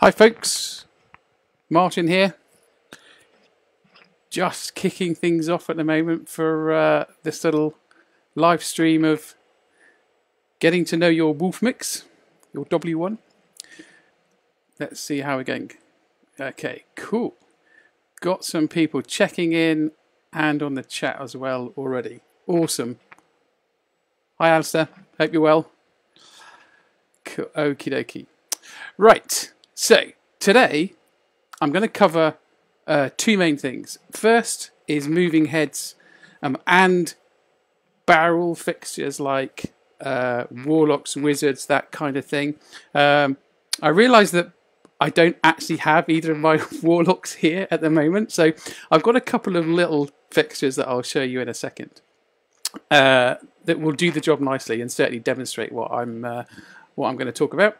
Hi folks, Martin here. Just kicking things off at the moment for uh, this little live stream of getting to know your Wolfmix, your W1. Let's see how we're going. Okay, cool. Got some people checking in and on the chat as well already. Awesome. Hi Alistair, hope you're well. Okie dokie. Right, so today I'm going to cover uh, two main things. First is moving heads um, and barrel fixtures like uh, warlocks, and wizards, that kind of thing. Um, I realise that I don't actually have either of my warlocks here at the moment, so I've got a couple of little fixtures that I'll show you in a second uh, that will do the job nicely and certainly demonstrate what I'm uh, what I'm going to talk about.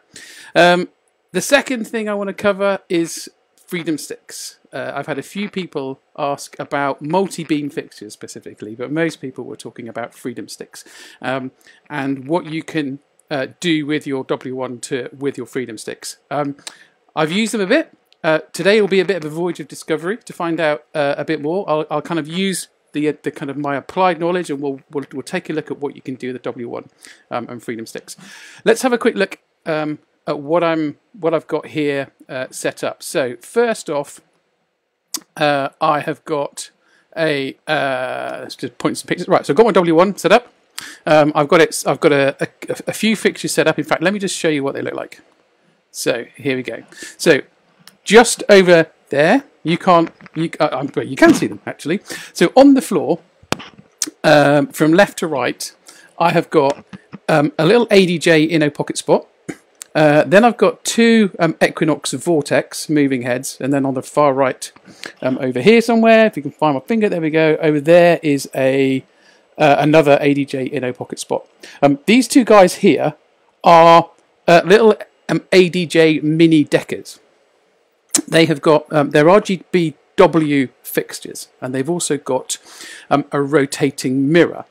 Um, the second thing I want to cover is freedom sticks. Uh, I've had a few people ask about multi-beam fixtures specifically, but most people were talking about freedom sticks um, and what you can uh, do with your W1 to with your freedom sticks. Um, I've used them a bit. Uh, today will be a bit of a voyage of discovery to find out uh, a bit more. I'll, I'll, kind of use the the kind of my applied knowledge, and we'll we'll, we'll take a look at what you can do with the W1 um, and freedom sticks. Let's have a quick look um, at what I'm what I've got here uh, set up. So first off, uh, I have got a uh, let's just point some pictures. Right, so I've got my W1 set up. Um, I've got it. I've got a, a, a few fixtures set up. In fact, let me just show you what they look like. So here we go. So just over there, you can't. You uh, you can see them actually. So on the floor, um, from left to right, I have got um, a little ADJ Inno pocket spot. Uh, then I've got two um, Equinox Vortex moving heads, and then on the far right, um, over here somewhere, if you can find my finger, there we go. Over there is a uh, another ADJ Inno pocket spot. Um, these two guys here are uh, little um, ADJ Mini Dekkers. They have got um, their RGBW fixtures, and they've also got um, a rotating mirror,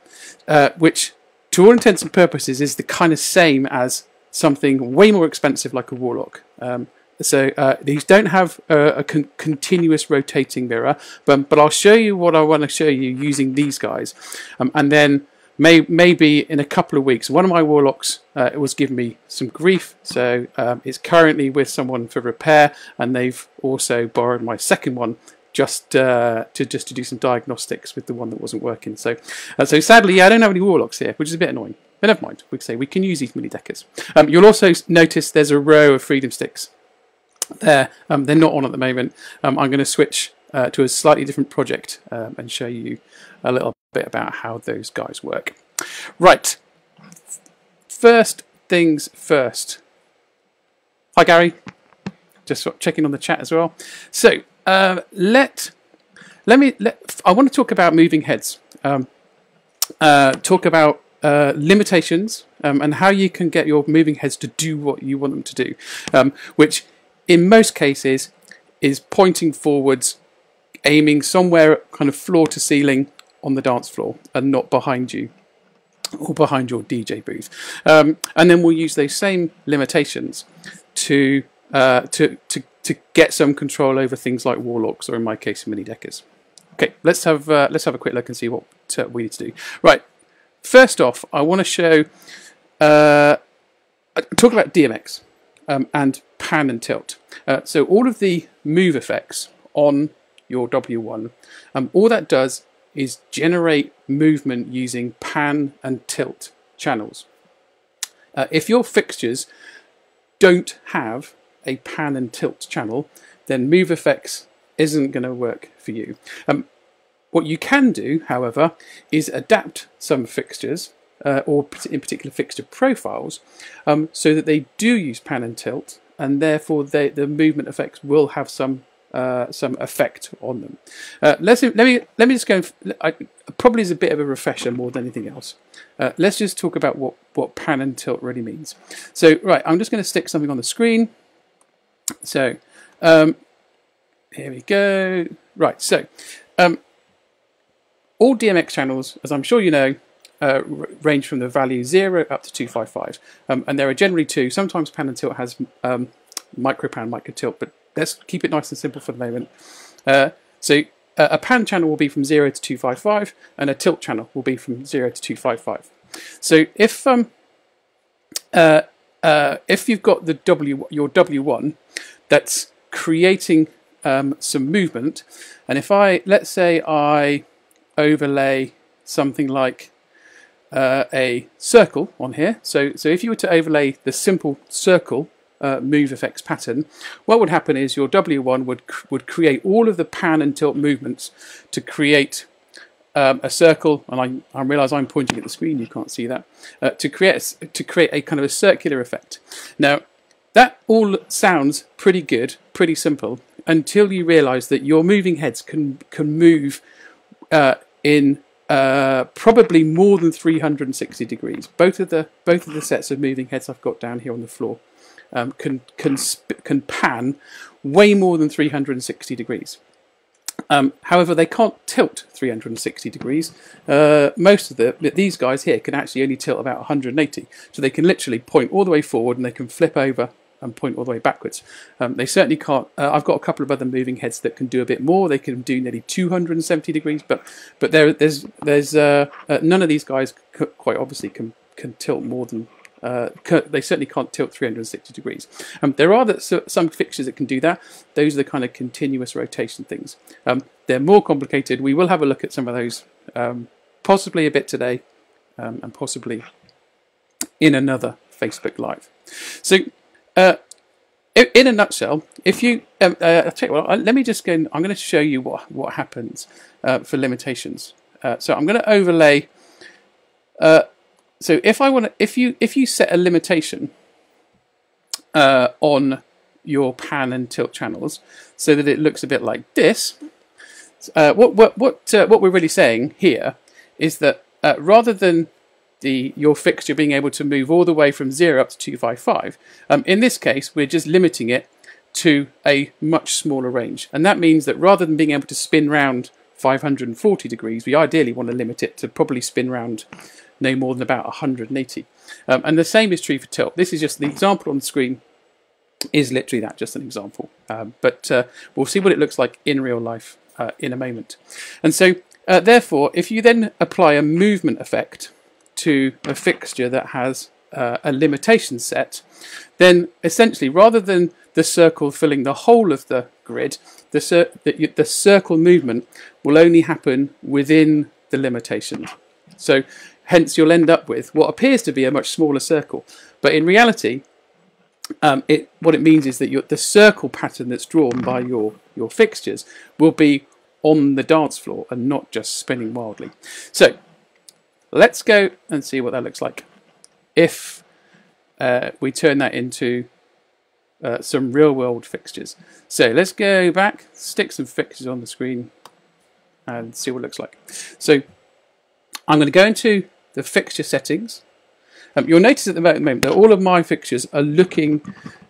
uh, which, to all intents and purposes, is the kind of same as something way more expensive like a Warlock. Um, so uh, these don't have a, a con continuous rotating mirror, but, but I'll show you what I want to show you using these guys. Um, and then may, maybe in a couple of weeks, one of my Warlocks uh, was giving me some grief, so um, it's currently with someone for repair, and they've also borrowed my second one just uh, to just to do some diagnostics with the one that wasn't working. So, uh, so sadly, yeah, I don't have any Warlocks here, which is a bit annoying. But never mind, we say we can use these Mini Dekkers. Um, you'll also notice there's a row of freedom sticks there. Um, they're not on at the moment. Um, I'm going to switch uh, to a slightly different project um, and show you a little bit about how those guys work. Right, first things first. Hi Gary, just sort of checking on the chat as well. So uh, let let me let I want to talk about moving heads. Um, uh, talk about uh, limitations um, and how you can get your moving heads to do what you want them to do, um, which in most cases is pointing forwards, aiming somewhere kind of floor to ceiling on the dance floor and not behind you or behind your DJ booth. Um, and then we'll use those same limitations to, uh, to, to, to get some control over things like warlocks or in my case Mini Dekkers. Okay, let's have uh, let's have a quick look and see what uh, we need to do. Right, First off, I want to show, uh, talk about DMX um, and pan and tilt. Uh, so all of the move effects on your W1, um, all that does is generate movement using pan and tilt channels. Uh, if your fixtures don't have a pan and tilt channel, then move effects isn't going to work for you. Um, what you can do, however, is adapt some fixtures, uh, or in particular fixture profiles, um, so that they do use pan and tilt, and therefore they, the movement effects will have some uh, some effect on them. Uh, let's let me let me just go. I, probably is a bit of a refresher more than anything else. Uh, let's just talk about what what pan and tilt really means. So right, I'm just going to stick something on the screen. So um, here we go. Right, so um, all DMX channels, as I'm sure you know, uh, range from the value 0 up to 255. Um, and there are generally two. Sometimes pan and tilt has um, micro pan, micro tilt, but let's keep it nice and simple for the moment. Uh, so uh, a pan channel will be from 0 to 255 and a tilt channel will be from 0 to 255. So if um, uh, uh, if you've got the W your W1 that's creating um, some movement and if I let's say I overlay something like uh, a circle on here so so if you were to overlay the simple circle uh, move effects pattern, what would happen is your W1 would would create all of the pan and tilt movements to create um, a circle, and I, I realise I'm pointing at the screen, you can't see that, uh, to create a, to create a kind of a circular effect. Now, that all sounds pretty good, pretty simple, until you realise that your moving heads can can move uh, in uh, probably more than 360 degrees. Both of the both of the sets of moving heads I've got down here on the floor um, can can can pan way more than 360 degrees. Um, however, they can't tilt 360 degrees. Uh, most of the these guys here can actually only tilt about 180, so they can literally point all the way forward and they can flip over and point all the way backwards. Um, they certainly can't. Uh, I've got a couple of other moving heads that can do a bit more. They can do nearly 270 degrees, but but there, there's there's uh, uh, none of these guys quite obviously can can tilt more than uh, they certainly can't tilt 360 degrees. Um, there are the, so, some fixtures that can do that. Those are the kind of continuous rotation things. Um, they're more complicated. We will have a look at some of those, um, possibly a bit today, um, and possibly in another Facebook Live. So, uh, in a nutshell, if you, um, uh, you what, let me just go. And, I'm going to show you what what happens uh, for limitations. Uh, so I'm going to overlay uh, so if I want to, if you if you set a limitation uh, on your pan and tilt channels so that it looks a bit like this, what what what what we're really saying here is that rather than the your fixture being able to move all the way from zero up to two five five, um, in this case we're just limiting it to a much smaller range, and that means that rather than being able to spin round 540 degrees, we ideally want to limit it to probably spin round no more than about 180. Um, and the same is true for tilt. This is just the example on the screen is literally that, just an example. Um, but uh, we'll see what it looks like in real life uh, in a moment. And so, uh, therefore, if you then apply a movement effect to a fixture that has uh, a limitation set, then essentially, rather than the circle filling the whole of the grid, the, cir the, the circle movement will only happen within the limitation. So Hence, you'll end up with what appears to be a much smaller circle. But in reality, um, it, what it means is that the circle pattern that's drawn by your, your fixtures will be on the dance floor and not just spinning wildly. So let's go and see what that looks like if uh, we turn that into uh, some real world fixtures. So let's go back, stick some fixtures on the screen and see what it looks like. So I'm going to go into the fixture settings. Um, you'll notice at the moment that all of my fixtures are looking,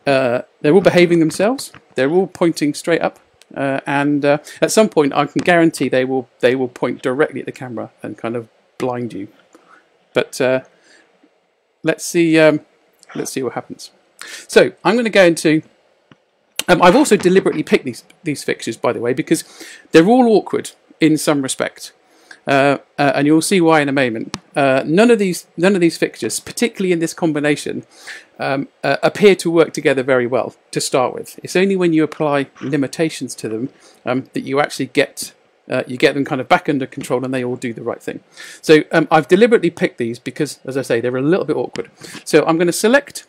uh, they're all behaving themselves. They're all pointing straight up. Uh, and uh, at some point, I can guarantee they will they will point directly at the camera and kind of blind you. But uh, let's see um, let's see what happens. So I'm going to go into. Um, I've also deliberately picked these these fixtures, by the way, because they're all awkward in some respect. Uh, uh, and you'll see why in a moment. Uh, none of these none of these fixtures, particularly in this combination, um, uh, appear to work together very well to start with. It's only when you apply limitations to them um, that you actually get uh, you get them kind of back under control and they all do the right thing. So um, I've deliberately picked these because, as I say, they're a little bit awkward. So I'm going to select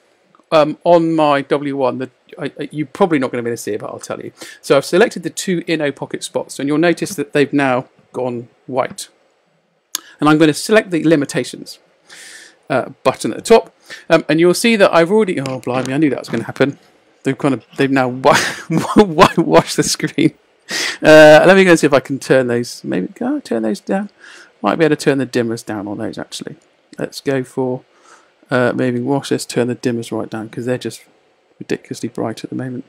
um, on my W1, the, I, you're probably not going to be able to see it, but I'll tell you. So I've selected the two inno pocket spots, and you'll notice that they've now gone white. And I'm going to select the limitations uh, button at the top. Um, and you'll see that I've already, oh blimey, I knew that was going to happen. They've kind of, they've now washed the screen. Uh, let me go see if I can turn those, maybe, can I turn those down? Might be able to turn the dimmers down on those actually. Let's go for uh. Let's turn the dimmers right down because they're just ridiculously bright at the moment.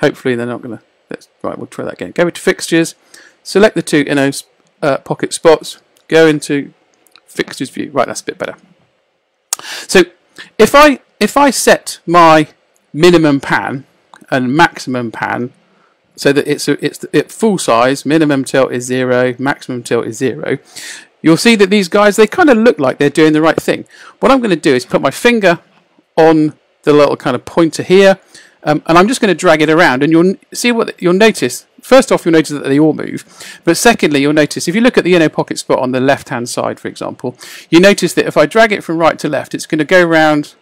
Hopefully they're not going to, let's, right, we'll try that again. Go into fixtures, select the two inno uh, pocket spots, go into fixtures view. Right, that's a bit better. So if I if I set my minimum pan and maximum pan so that it's a, it's it full size minimum tilt is zero maximum tilt is zero. You'll see that these guys they kind of look like they're doing the right thing. What I'm going to do is put my finger on the little kind of pointer here um, and I'm just going to drag it around and you'll see what you'll notice first off you'll notice that they all move but secondly you'll notice if you look at the Inno pocket spot on the left hand side for example you notice that if I drag it from right to left it's going to go around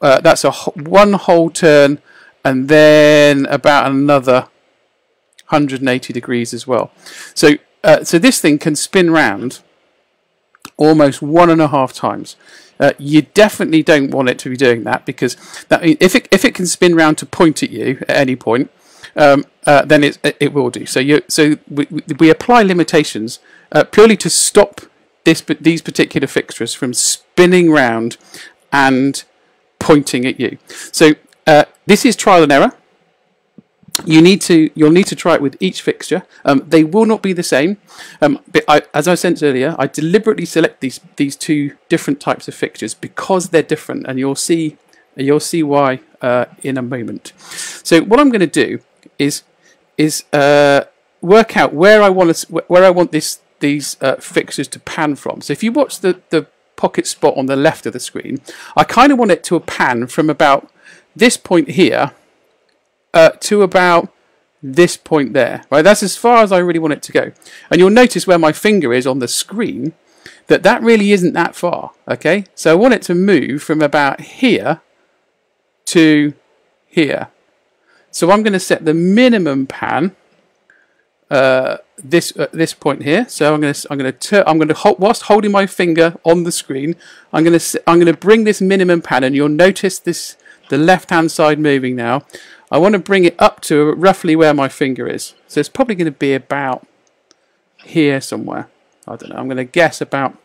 uh, that's a one whole turn and then about another 180 degrees as well. So, uh, so this thing can spin round almost one and a half times. Uh, you definitely don't want it to be doing that because that, if it if it can spin round to point at you at any point, um, uh, then it it will do. So you so we, we apply limitations uh, purely to stop this these particular fixtures from spinning round and pointing at you. So uh, this is trial and error you need to you'll need to try it with each fixture. Um, they will not be the same. Um, but I, as I said earlier, I deliberately select these these two different types of fixtures because they're different, and you'll see you'll see why uh, in a moment. So what I'm going to do is is uh, work out where I want to, where I want this these uh, fixtures to pan from. So if you watch the the pocket spot on the left of the screen, I kind of want it to pan from about this point here uh, to about this point there. Right, that's as far as I really want it to go. And you'll notice where my finger is on the screen that that really isn't that far. Okay, so I want it to move from about here to here. So I'm going to set the minimum pan uh, this uh, this point here. So I'm going to I'm going to I'm going to hold, whilst holding my finger on the screen, I'm going to I'm going to bring this minimum pan, and you'll notice this the left hand side moving now. I want to bring it up to roughly where my finger is. So it's probably going to be about here somewhere. I don't know. I'm going to guess about...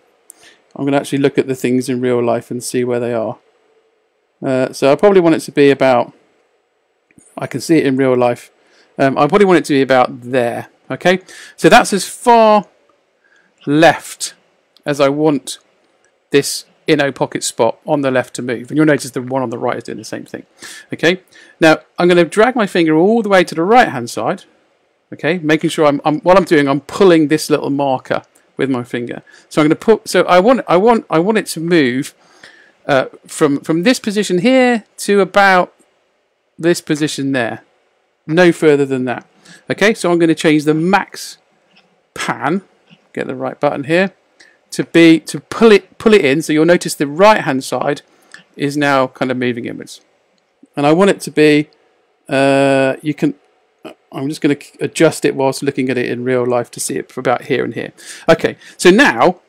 I'm going to actually look at the things in real life and see where they are. Uh, so I probably want it to be about... I can see it in real life. Um, I probably want it to be about there. Okay, so that's as far left as I want this Inno pocket spot on the left to move. And you'll notice the one on the right is doing the same thing. Okay, now I'm going to drag my finger all the way to the right hand side. Okay, making sure I'm, I'm what I'm doing, I'm pulling this little marker with my finger. So I'm going to put, so I want, I want, I want it to move uh, from, from this position here to about this position there. No further than that. Okay, so I'm going to change the max pan, get the right button here, to be to pull it pull it in. So you'll notice the right hand side is now kind of moving inwards, and I want it to be. Uh, you can. I'm just going to adjust it whilst looking at it in real life to see it for about here and here. Okay, so now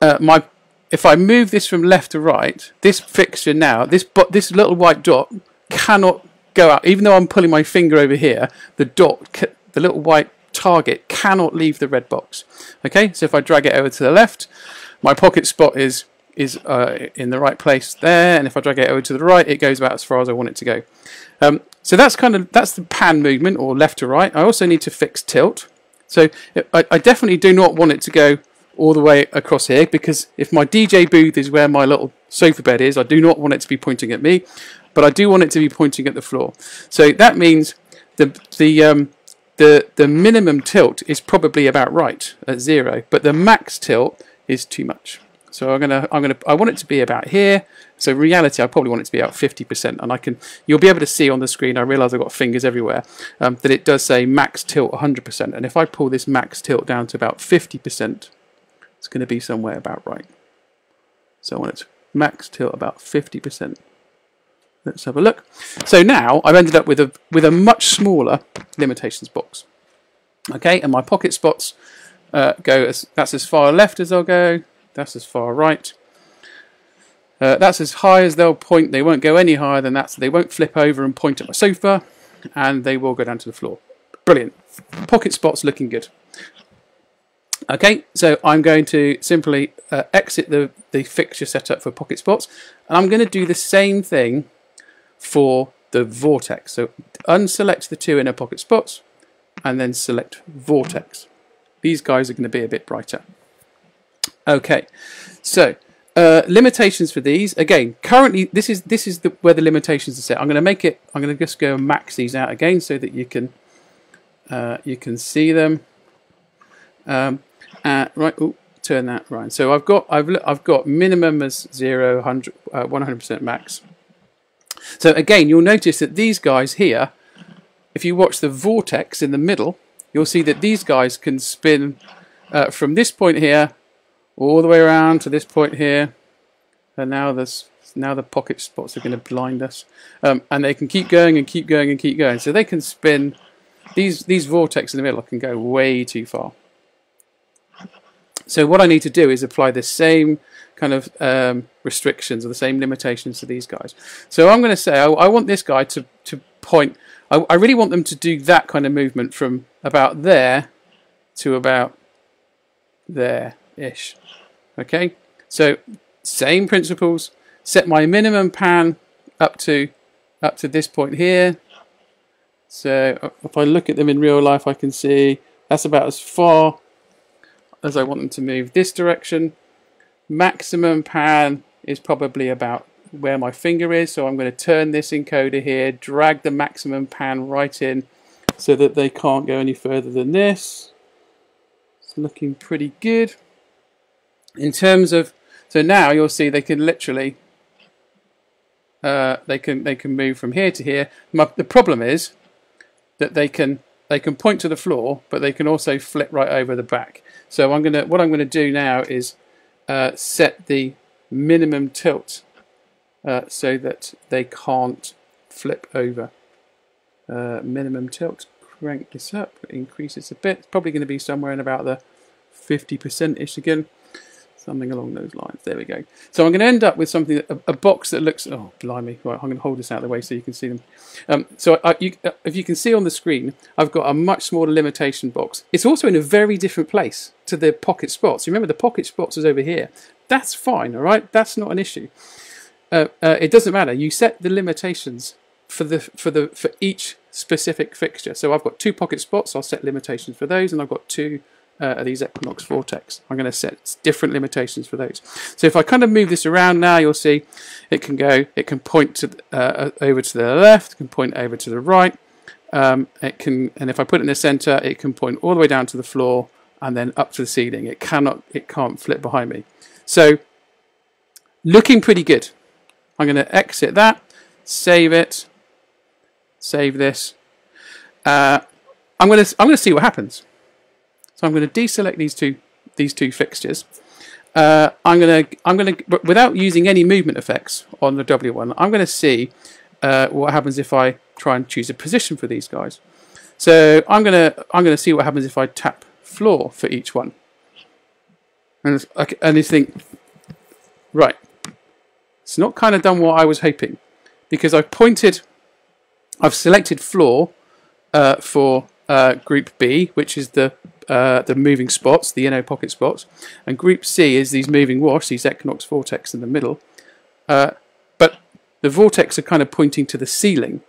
uh, my if I move this from left to right, this fixture now, this but this little white dot cannot go out. Even though I'm pulling my finger over here, the dot, the little white target cannot leave the red box. Okay, so if I drag it over to the left, my pocket spot is is uh, in the right place there, and if I drag it over to the right, it goes about as far as I want it to go. Um, so that's kind of that's the pan movement, or left to right. I also need to fix tilt. So I, I definitely do not want it to go all the way across here because if my DJ booth is where my little sofa bed is, I do not want it to be pointing at me, but I do want it to be pointing at the floor. So that means the the um, the, the minimum tilt is probably about right at zero, but the max tilt is too much. So I'm gonna, I'm gonna, I want it to be about here. So reality, I probably want it to be about 50%, and I can, you'll be able to see on the screen. I realise I've got fingers everywhere. Um, that it does say max tilt 100%, and if I pull this max tilt down to about 50%, it's going to be somewhere about right. So I want it to max tilt about 50%. Let's have a look. So now I've ended up with a with a much smaller limitations box. Okay, and my pocket spots uh, go as that's as far left as they'll go. That's as far right. Uh, that's as high as they'll point. They won't go any higher than that, so they won't flip over and point at my sofa, and they will go down to the floor. Brilliant. Pocket spots looking good. Okay, so I'm going to simply uh, exit the, the fixture setup for pocket spots, and I'm going to do the same thing for the vortex. So unselect the two Inno pocket spots and then select vortex. These guys are going to be a bit brighter. Okay, so uh, limitations for these again. Currently, this is this is the, where the limitations are set. I'm going to make it. I'm going to just go and max these out again so that you can uh, you can see them. Um, uh, right, ooh, turn that right. So I've got I've I've got minimum as 0, 100 100% uh, max. So again, you'll notice that these guys here, if you watch the vortex in the middle, you'll see that these guys can spin uh, from this point here all the way around to this point here. And now there's now the pocket spots are going to blind us, um, and they can keep going and keep going and keep going. So they can spin. These these vortex in the middle can go way too far. So what I need to do is apply the same kind of um, restrictions or the same limitations to these guys. So I'm going to say I, I want this guy to, to point, I, I, really want them to do that kind of movement from about there to about there-ish. Okay, so same principles, set my minimum pan up to up to this point here. So uh, if I look at them in real life, I can see that's about as far as I want them to move this direction. Maximum pan is probably about where my finger is, so I'm going to turn this encoder here, drag the maximum pan right in so that they can't go any further than this. It's looking pretty good. In terms of, so now you'll see they can literally, uh, they can they can move from here to here. My, the problem is that they can they can point to the floor, but they can also flip right over the back. So I'm gonna what I'm gonna do now is uh, set the minimum tilt uh, so that they can't flip over. Uh, minimum tilt. Crank this up. Increase this a bit. It's probably going to be somewhere in about the 50% ish again something along those lines. There we go. So I'm going to end up with something, a, box that looks, oh, blimey, right, I'm going to hold this out of the way so you can see them. Um, so I, you, uh, if you can see on the screen, I've got a much smaller limitation box. It's also in a very different place to the pocket spots. Remember, the pocket spots is over here. That's fine, all right? That's not an issue. Uh, uh, it doesn't matter. You set the limitations for the for the for each specific fixture. So I've got two pocket spots. I'll set limitations for those, and I've got two uh, these Equinox Vortex. I'm going to set different limitations for those. So if I kind of move this around now, you'll see it can go, it can point to uh, uh over to the left, can point over to the right. Um, it can, and if I put it in the center, it can point all the way down to the floor and then up to the ceiling. It cannot, it can't flip behind me. So looking pretty good. I'm going to exit that, save it, save this. Uh, I'm going to I'm going to see what happens. So I'm going to deselect these two these two fixtures. Uh, I'm going to I'm going to without using any movement effects on the W1. I'm going to see uh, what happens if I try and choose a position for these guys. So I'm going to I'm going to see what happens if I tap floor for each one. And and you think, right, it's not kind of done what I was hoping because I've pointed, I've selected floor uh, for uh, group B, which is the uh, the moving spots, the Inno pocket spots, and group C is these moving wash, these Equinox vortex in the middle. Uh, but the vortex are kind of pointing to the ceiling,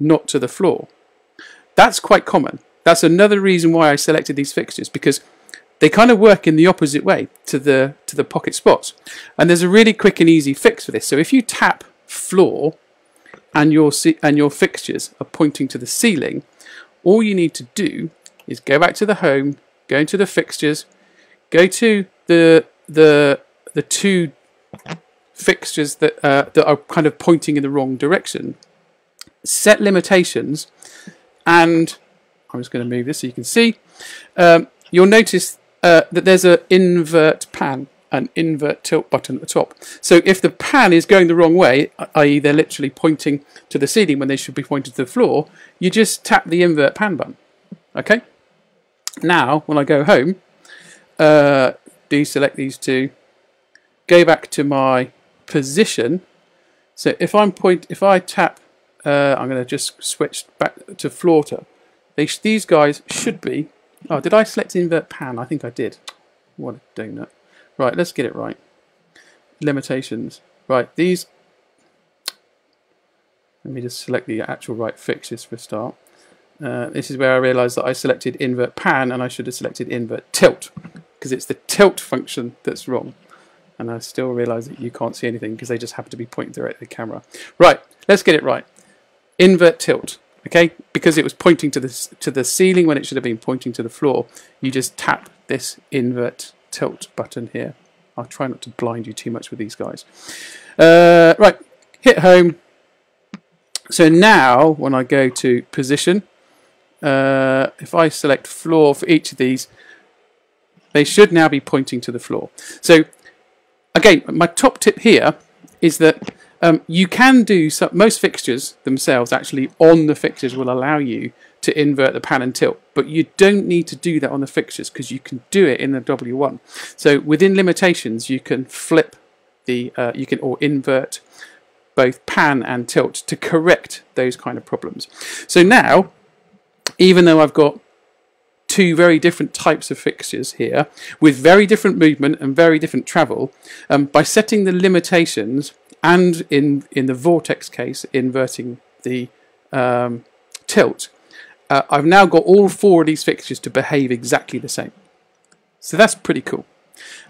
not to the floor. That's quite common. That's another reason why I selected these fixtures because they kind of work in the opposite way to the to the pocket spots. And there's a really quick and easy fix for this. So if you tap floor and your and your fixtures are pointing to the ceiling, all you need to do is go back to the home, go into the fixtures, go to the the the two fixtures that uh, that are kind of pointing in the wrong direction. Set limitations, and I'm just going to move this so you can see. Um, you'll notice uh, that there's an invert pan, an invert tilt button at the top. So if the pan is going the wrong way, i.e. they're literally pointing to the ceiling when they should be pointing to the floor, you just tap the invert pan button. Okay? Now, when I go home, uh, deselect these two, go back to my position. So if I'm point, if I tap, uh, I'm going to just switch back to floater. They, these guys should be. Oh, did I select invert pan? I think I did. What a donut. Right, let's get it right. Limitations. Right, these. Let me just select the actual right fixtures for start. Uh, this is where I realised that I selected invert pan and I should have selected invert tilt because it's the tilt function that's wrong. and I still realise that you can't see anything because they just happen to be pointing directly at the camera. Right, let's get it right. Invert tilt, okay? Because it was pointing to the, to the ceiling when it should have been pointing to the floor, you just tap this invert tilt button here. I'll try not to blind you too much with these guys. Uh, right, hit home. So now, when I go to position, uh, if I select floor for each of these, they should now be pointing to the floor. So again, my top tip here is that um, you can do some, most fixtures themselves actually on the fixtures will allow you to invert the pan and tilt, but you don't need to do that on the fixtures because you can do it in the W1. So within limitations, you can flip the, uh, you can or invert both pan and tilt to correct those kind of problems. So now, even though I've got two very different types of fixtures here with very different movement and very different travel, um, by setting the limitations and in, in the vortex case, inverting the um, tilt, uh, I've now got all four of these fixtures to behave exactly the same. So that's pretty cool.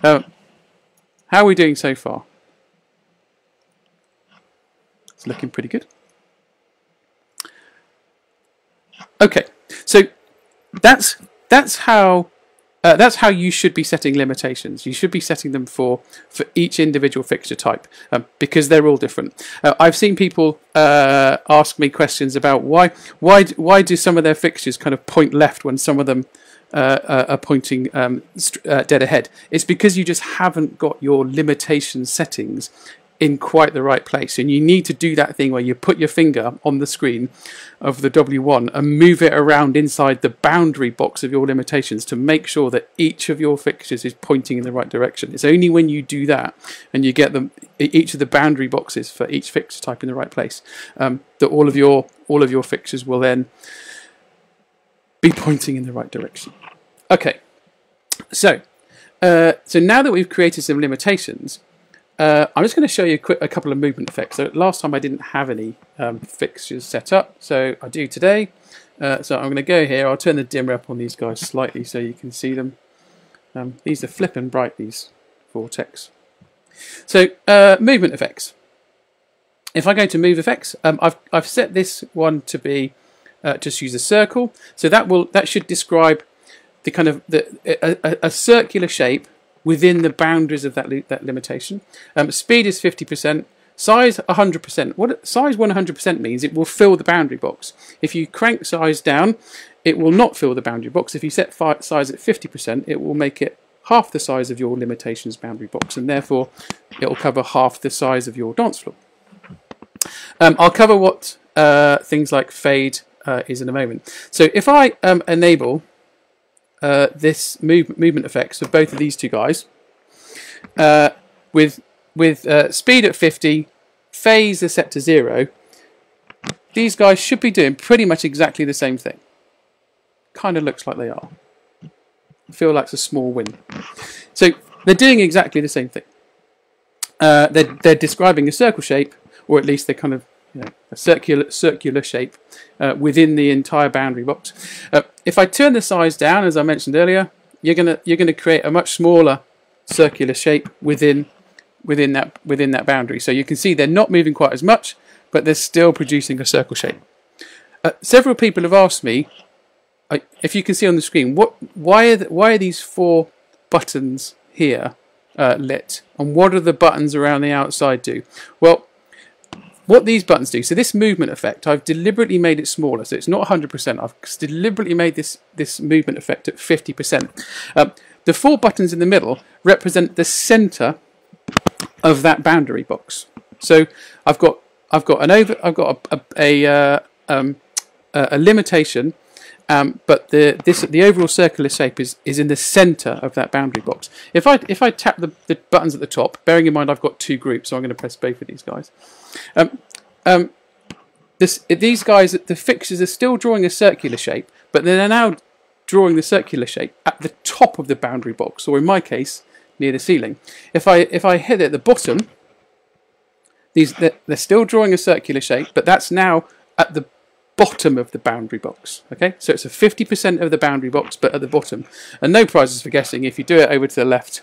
Uh, how are we doing so far? It's looking pretty good. Okay, so that's that's how uh, that's how you should be setting limitations. You should be setting them for for each individual fixture type um, because they're all different. Uh, I've seen people uh, ask me questions about why why why do some of their fixtures kind of point left when some of them uh, uh, are pointing um, uh, dead ahead. It's because you just haven't got your limitation settings in quite the right place. And you need to do that thing where you put your finger on the screen of the W1 and move it around inside the boundary box of your limitations to make sure that each of your fixtures is pointing in the right direction. It's only when you do that and you get them each of the boundary boxes for each fixture type in the right place um, that all of your all of your fixtures will then be pointing in the right direction. Okay, so uh, so now that we've created some limitations, uh, I'm just going to show you a, quick, a, couple of movement effects. So last time I didn't have any um, fixtures set up, so I do today. Uh, so I'm going to go here. I'll turn the dimmer up on these guys slightly so you can see them. Um, these are flipping bright, these Vortex. So uh, movement effects. If I go to move effects, um, I've, I've set this one to be uh, just use a circle. So that will that should describe the kind of the a, a, a circular shape within the boundaries of that, li that limitation. Um, speed is 50%, size 100%. What size 100% means it will fill the boundary box. If you crank size down, it will not fill the boundary box. If you set size at 50%, it will make it half the size of your limitations boundary box, and therefore it will cover half the size of your dance floor. Um, I'll cover what uh, things like fade uh, is in a moment. So if I um, enable uh, this move, movement effects of both of these two guys uh, with with uh, speed at 50, phase is set to zero. These guys should be doing pretty much exactly the same thing. Kind of looks like they are. I feel like it's a small win. So they're doing exactly the same thing. Uh, they're, they're describing a circle shape, or at least they're kind of a circular circular shape uh, within the entire boundary box. Uh, if I turn the size down, as I mentioned earlier, you're gonna you're gonna create a much smaller circular shape within within that within that boundary. So you can see they're not moving quite as much, but they're still producing a circle shape. Uh, several people have asked me, if you can see on the screen, what why are the, why are these four buttons here uh, lit, and what do the buttons around the outside do? Well, what these buttons do, so this movement effect, I've deliberately made it smaller, so it's not 100%, I've deliberately made this, this movement effect at 50%. Um, the four buttons in the middle represent the center of that boundary box. So I've got I've got an over I've got a a, a, uh, um, a limitation, um, but the this the overall circular shape is is in the center of that boundary box. If I if I tap the, the buttons at the top, bearing in mind I've got two groups, so I'm going to press both of these guys. Um, um, this, these guys, the fixtures are still drawing a circular shape, but they're now drawing the circular shape at the top of the boundary box, or in my case, near the ceiling. If I if I hit it at the bottom, these they're, they're still drawing a circular shape, but that's now at the bottom of the boundary box. Okay, so it's a 50% of the boundary box, but at the bottom. And no prizes for guessing. If you do it over to the left,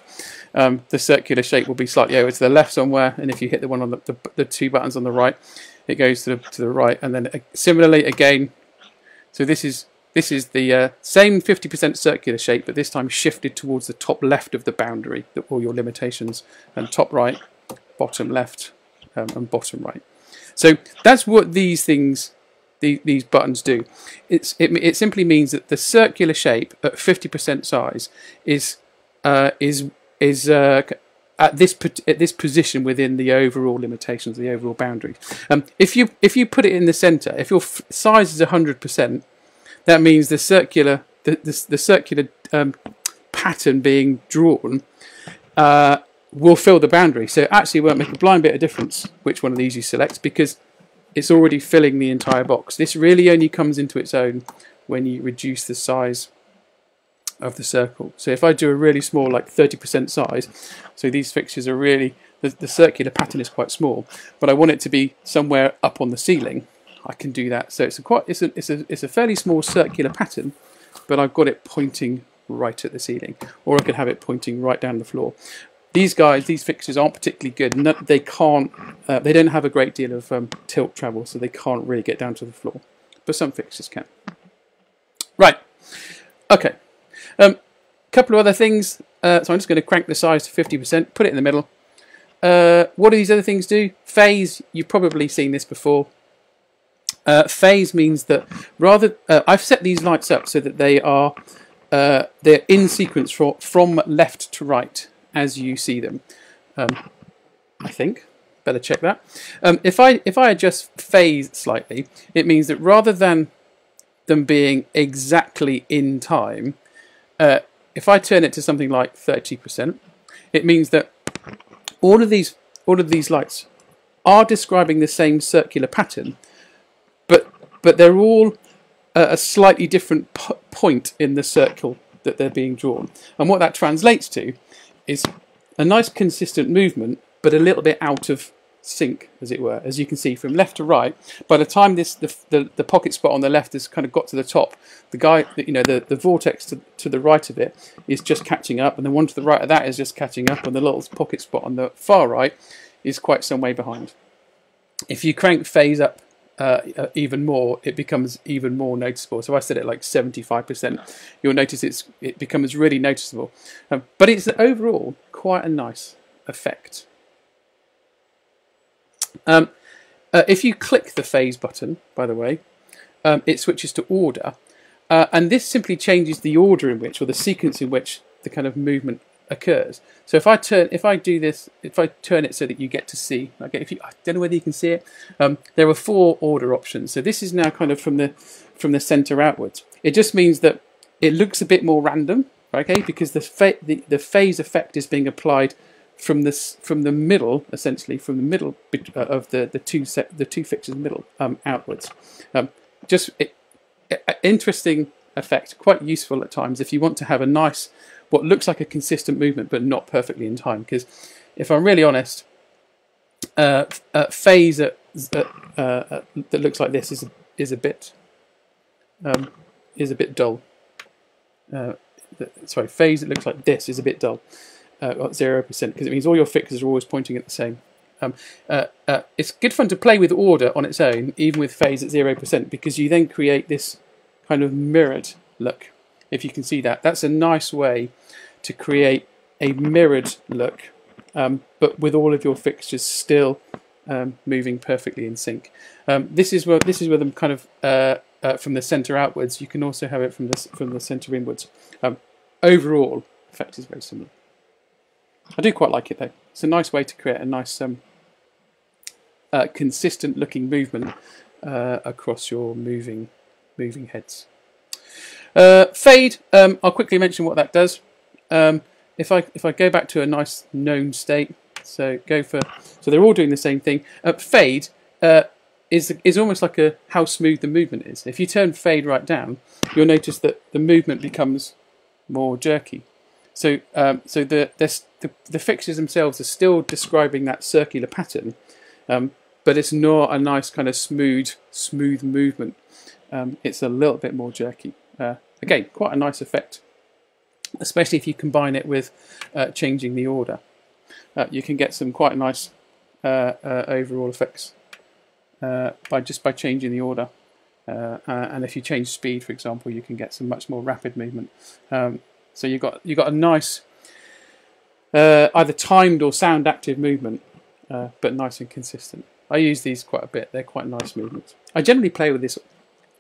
um, the circular shape will be slightly over to the left somewhere, and if you hit the one on the, the, the two buttons on the right, it goes to the, to the right. And then uh, similarly again, so this is this is the uh, same 50% circular shape, but this time shifted towards the top left of the boundary, all your limitations, and top right, bottom left, um, and bottom right. So that's what these things, the, these buttons do. It's, it, it simply means that the circular shape at 50% size is uh, is is uh, at this at this position within the overall limitations, the overall boundaries. Um, if you if you put it in the center, if your size is 100%, that means the circular the the, the circular um, pattern being drawn uh, will fill the boundary. So it actually won't make a blind bit of difference which one of these you select because it's already filling the entire box. This really only comes into its own when you reduce the size of the circle. So if I do a really small, like 30% size, so these fixtures are really, the, the circular pattern is quite small, but I want it to be somewhere up on the ceiling, I can do that. So it's a quite, it's a, it's a, it's a fairly small circular pattern, but I've got it pointing right at the ceiling, or I could have it pointing right down the floor these guys, these fixtures aren't particularly good. No, they can't, uh, they don't have a great deal of um, tilt travel, so they can't really get down to the floor. But some fixtures can. Right. Okay. A um, couple of other things. Uh, so I'm just going to crank the size to 50%, put it in the middle. Uh, what do these other things do? Phase, you've probably seen this before. Uh, phase means that rather, uh, I've set these lights up so that they are uh, they're in sequence from, from left to right as you see them. Um, I think. Better check that. Um, if I if I adjust phase slightly, it means that rather than them being exactly in time, uh, if I turn it to something like 30%, it means that all of these all of these lights are describing the same circular pattern, but but they're all a slightly different point in the circle that they're being drawn. And what that translates to is a nice consistent movement, but a little bit out of sync, as it were. As you can see from left to right, by the time this the, the, the pocket spot on the left has kind of got to the top, the guy, you know, the, the vortex to, to the right of it is just catching up, and the one to the right of that is just catching up, and the little pocket spot on the far right is quite some way behind. If you crank phase up uh, uh, even more, it becomes even more noticeable. So I set it like 75%. You'll notice it's it becomes really noticeable. Um, but it's overall quite a nice effect. Um, uh, if you click the phase button, by the way, um, it switches to order. Uh, and this simply changes the order in which, or the sequence in which, the kind of movement occurs. So if I turn, if I do this, if I turn it so that you get to see, okay, if you, I don't know whether you can see it, um, there are four order options. So this is now kind of from the from the center outwards. It just means that it looks a bit more random, okay, because the the, the phase effect is being applied from this from the middle, essentially from the middle uh, of the the two set the two fixtures middle um, outwards. Um, just it, it, interesting effect, quite useful at times if you want to have a nice what looks like a consistent movement but not perfectly in time. Because if I'm really honest, uh, uh, phase at, uh, uh, that looks like this is is a bit um, is a bit dull. Uh, sorry, phase that looks like this is a bit dull at zero percent because it means all your fixes are always pointing at the same. Um, uh, uh, it's good fun to play with order on its own, even with phase at 0%, because you then create this kind of mirrored look if you can see that. That's a nice way to create a mirrored look, um, but with all of your fixtures still um, moving perfectly in sync. Um, this is where this is where them kind of uh, uh, from the center outwards. You can also have it from the from the center inwards. Um, overall, effect is very similar. I do quite like it though. It's a nice way to create a nice um, uh, consistent looking movement uh, across your moving moving heads. Uh, fade, um, I'll quickly mention what that does. Um, if I if I go back to a nice known state, so go for so they're all doing the same thing. Uh, fade uh, is is almost like a how smooth the movement is. If you turn fade right down, you'll notice that the movement becomes more jerky. So um, so the, the the fixtures themselves are still describing that circular pattern, um, but it's not a nice kind of smooth smooth movement. um, it's a little bit more jerky. Uh, again, quite a nice effect, especially if you combine it with uh, changing the order. Uh, you can get some quite nice uh, uh, overall effects by just by changing the order. and if you change speed, for example, you can get some much more rapid movement. Um, so you've got you've got a nice either timed or sound active movement, but nice and consistent. I use these quite a bit. They're quite nice movements. I generally play with this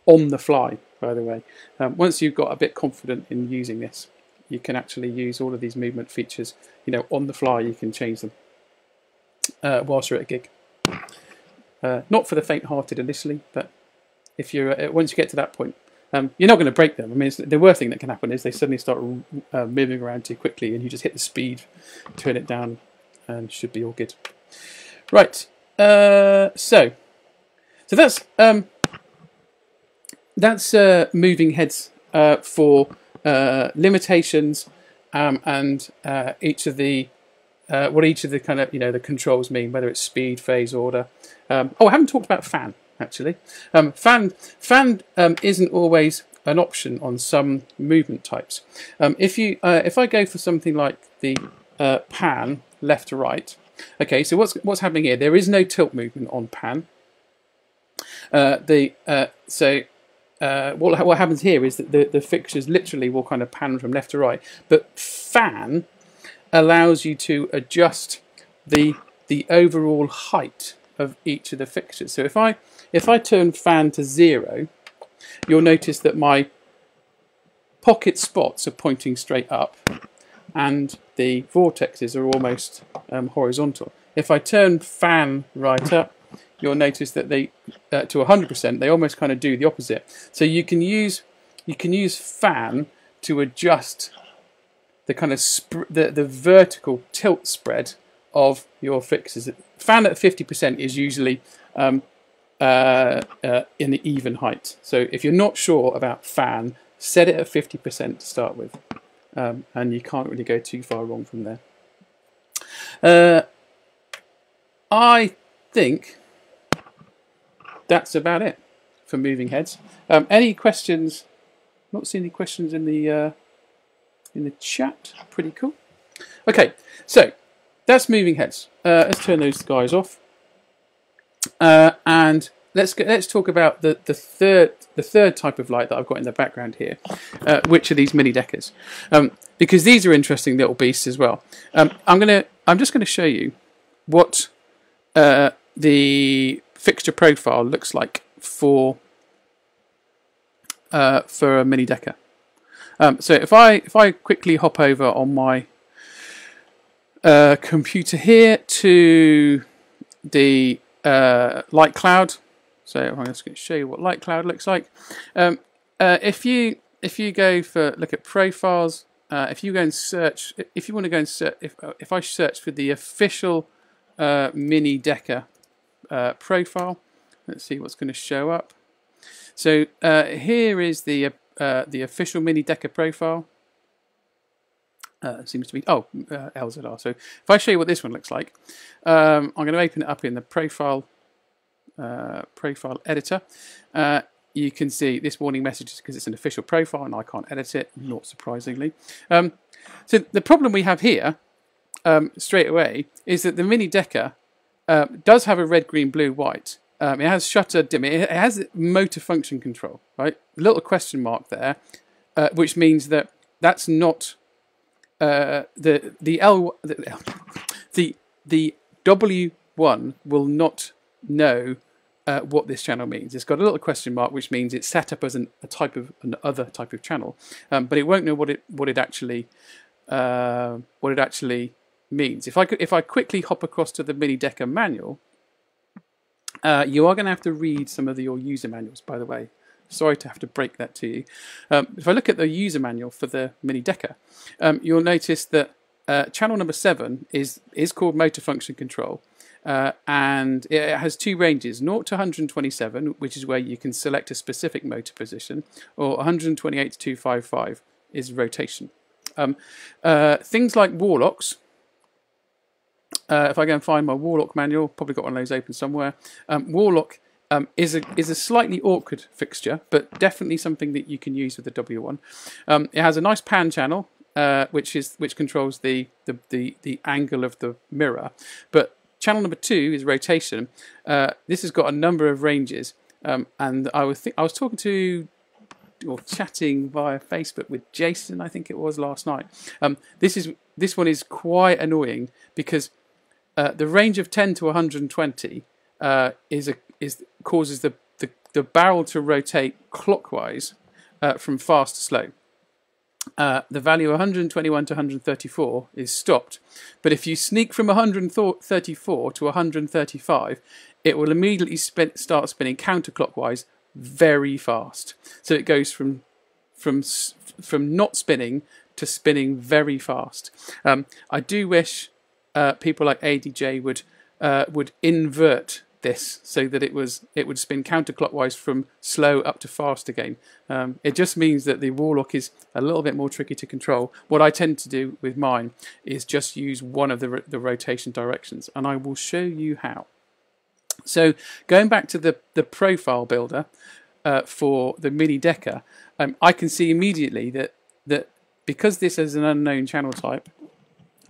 on the fly, by the way. Um, once you've got a bit confident in using this, you can actually use all of these movement features. You know, on the fly, you can change them uh, whilst you're at a gig. Uh, not for the faint-hearted initially, but if you're uh, once you get to that point, um, you're not going to break them. I mean, the worst thing that can happen is they suddenly start uh, moving around too quickly, and you just hit the speed, turn it down, and should be all good. Right. Uh, so, so that's um, that's uh, moving heads uh, for uh, limitations um, and uh, each of the uh, what each of the kind of you know the controls mean, whether it's speed, phase, order. Um, oh, I haven't talked about fan actually. Um, fan fan um, isn't always an option on some movement types. Um, if you if I go for something like the pan left to right, Okay, so what's what's happening here? There is no tilt movement on pan. Uh, the uh, so uh, what what happens here is that the the fixtures literally will kind of pan from left to right, but fan allows you to adjust the the overall height of each of the fixtures. So if I if I turn fan to zero, you'll notice that my pocket spots are pointing straight up and the vortexes are almost um, horizontal. If I turn fan right up, you'll notice that they uh, to 100% they almost kind of do the opposite. So you can use you can use fan to adjust the kind of the the vertical tilt spread of your fixes. Fan at 50% is usually um, uh, uh, in the even height. So if you're not sure about fan, set it at 50% to start with um, and you can't really go too far wrong from there. Uh, I think that's about it for moving heads. Um, any questions? Not seeing any questions in the uh, in the chat. Pretty cool. Okay, so that's moving heads. Uh, let's turn those guys off. Uh, and let's get, let's talk about the, the third the third type of light that I've got in the background here, uh, which are these Mini Dekkers, um, because these are interesting little beasts as well. Um, I'm gonna I'm just going to show you what uh, the fixture profile looks like for uh, for a Mini Dekker. Um, so if I if I quickly hop over on my uh, computer here to the uh, light cloud so I'm just going to show you what Light Cloud looks like. Um, uh, if you if you go for look at profiles, uh, if you go and search, if you want to go and search, if uh, if I search for the official uh, Mini Dekker uh, profile, let's see what's going to show up. So uh, here is the the official Mini Dekker profile. Uh, seems to be oh uh, LZR. So if I show you what this one looks like, um, I'm going to open it up in the profile uh, profile editor. Uh, you can see this warning message is because it's an official profile and I can't edit it, not surprisingly. Um, so the problem we have here, um, straight away, is that the Mini Dekker uh, does have a red, green, blue, white. Um, it has shutter dimming. It has motor function control, right? Little question mark there, uh, which means that that's not uh, the the L the the, the W1 will not know uh, what this channel means. It's got a little question mark, which means it's set up as an, a type of an other type of channel, um, but it won't know what it what it actually uh, what it actually means. If I could, if I quickly hop across to the Mini Dekker manual, uh, you are going to have to read some of the, your user manuals. By the way, sorry to have to break that to you. Um, if I look at the user manual for the Mini Dekker, um, you'll notice that uh, channel number seven is is called motor function control. Uh, and it has two ranges 0 to 127, which is where you can select a specific motor position, or 128 to 255 is rotation. Um, uh, things like Warlocks, uh, if I go and find my Warlock manual, probably got one of those open somewhere. Um, Warlock um, is a is a slightly awkward fixture, but definitely something that you can use with the W1. Um, it has a nice pan channel, uh, which is which controls the, the the the angle of the mirror. But channel number two is rotation. Uh, this has got a number of ranges, um, and I was I was talking to or chatting via Facebook with Jason, I think it was last night. Um, this is this one is quite annoying because uh, the range of 10 to 120 uh, is a is causes the, the, the barrel to rotate clockwise uh, from fast to slow. Uh, the value 121 to 134 is stopped, but if you sneak from 134 to 135, it will immediately spin, start spinning counterclockwise very fast. So it goes from from from not spinning to spinning very fast. Um, I do wish uh, people like ADJ would uh, would invert this so that it was it would spin counterclockwise from slow up to fast again. Um, it just means that the Warlock is a little bit more tricky to control. What I tend to do with mine is just use one of the, the rotation directions and I will show you how. So going back to the, the profile builder uh, for the Mini Dekker, um, I can see immediately that, that because this is an unknown channel type,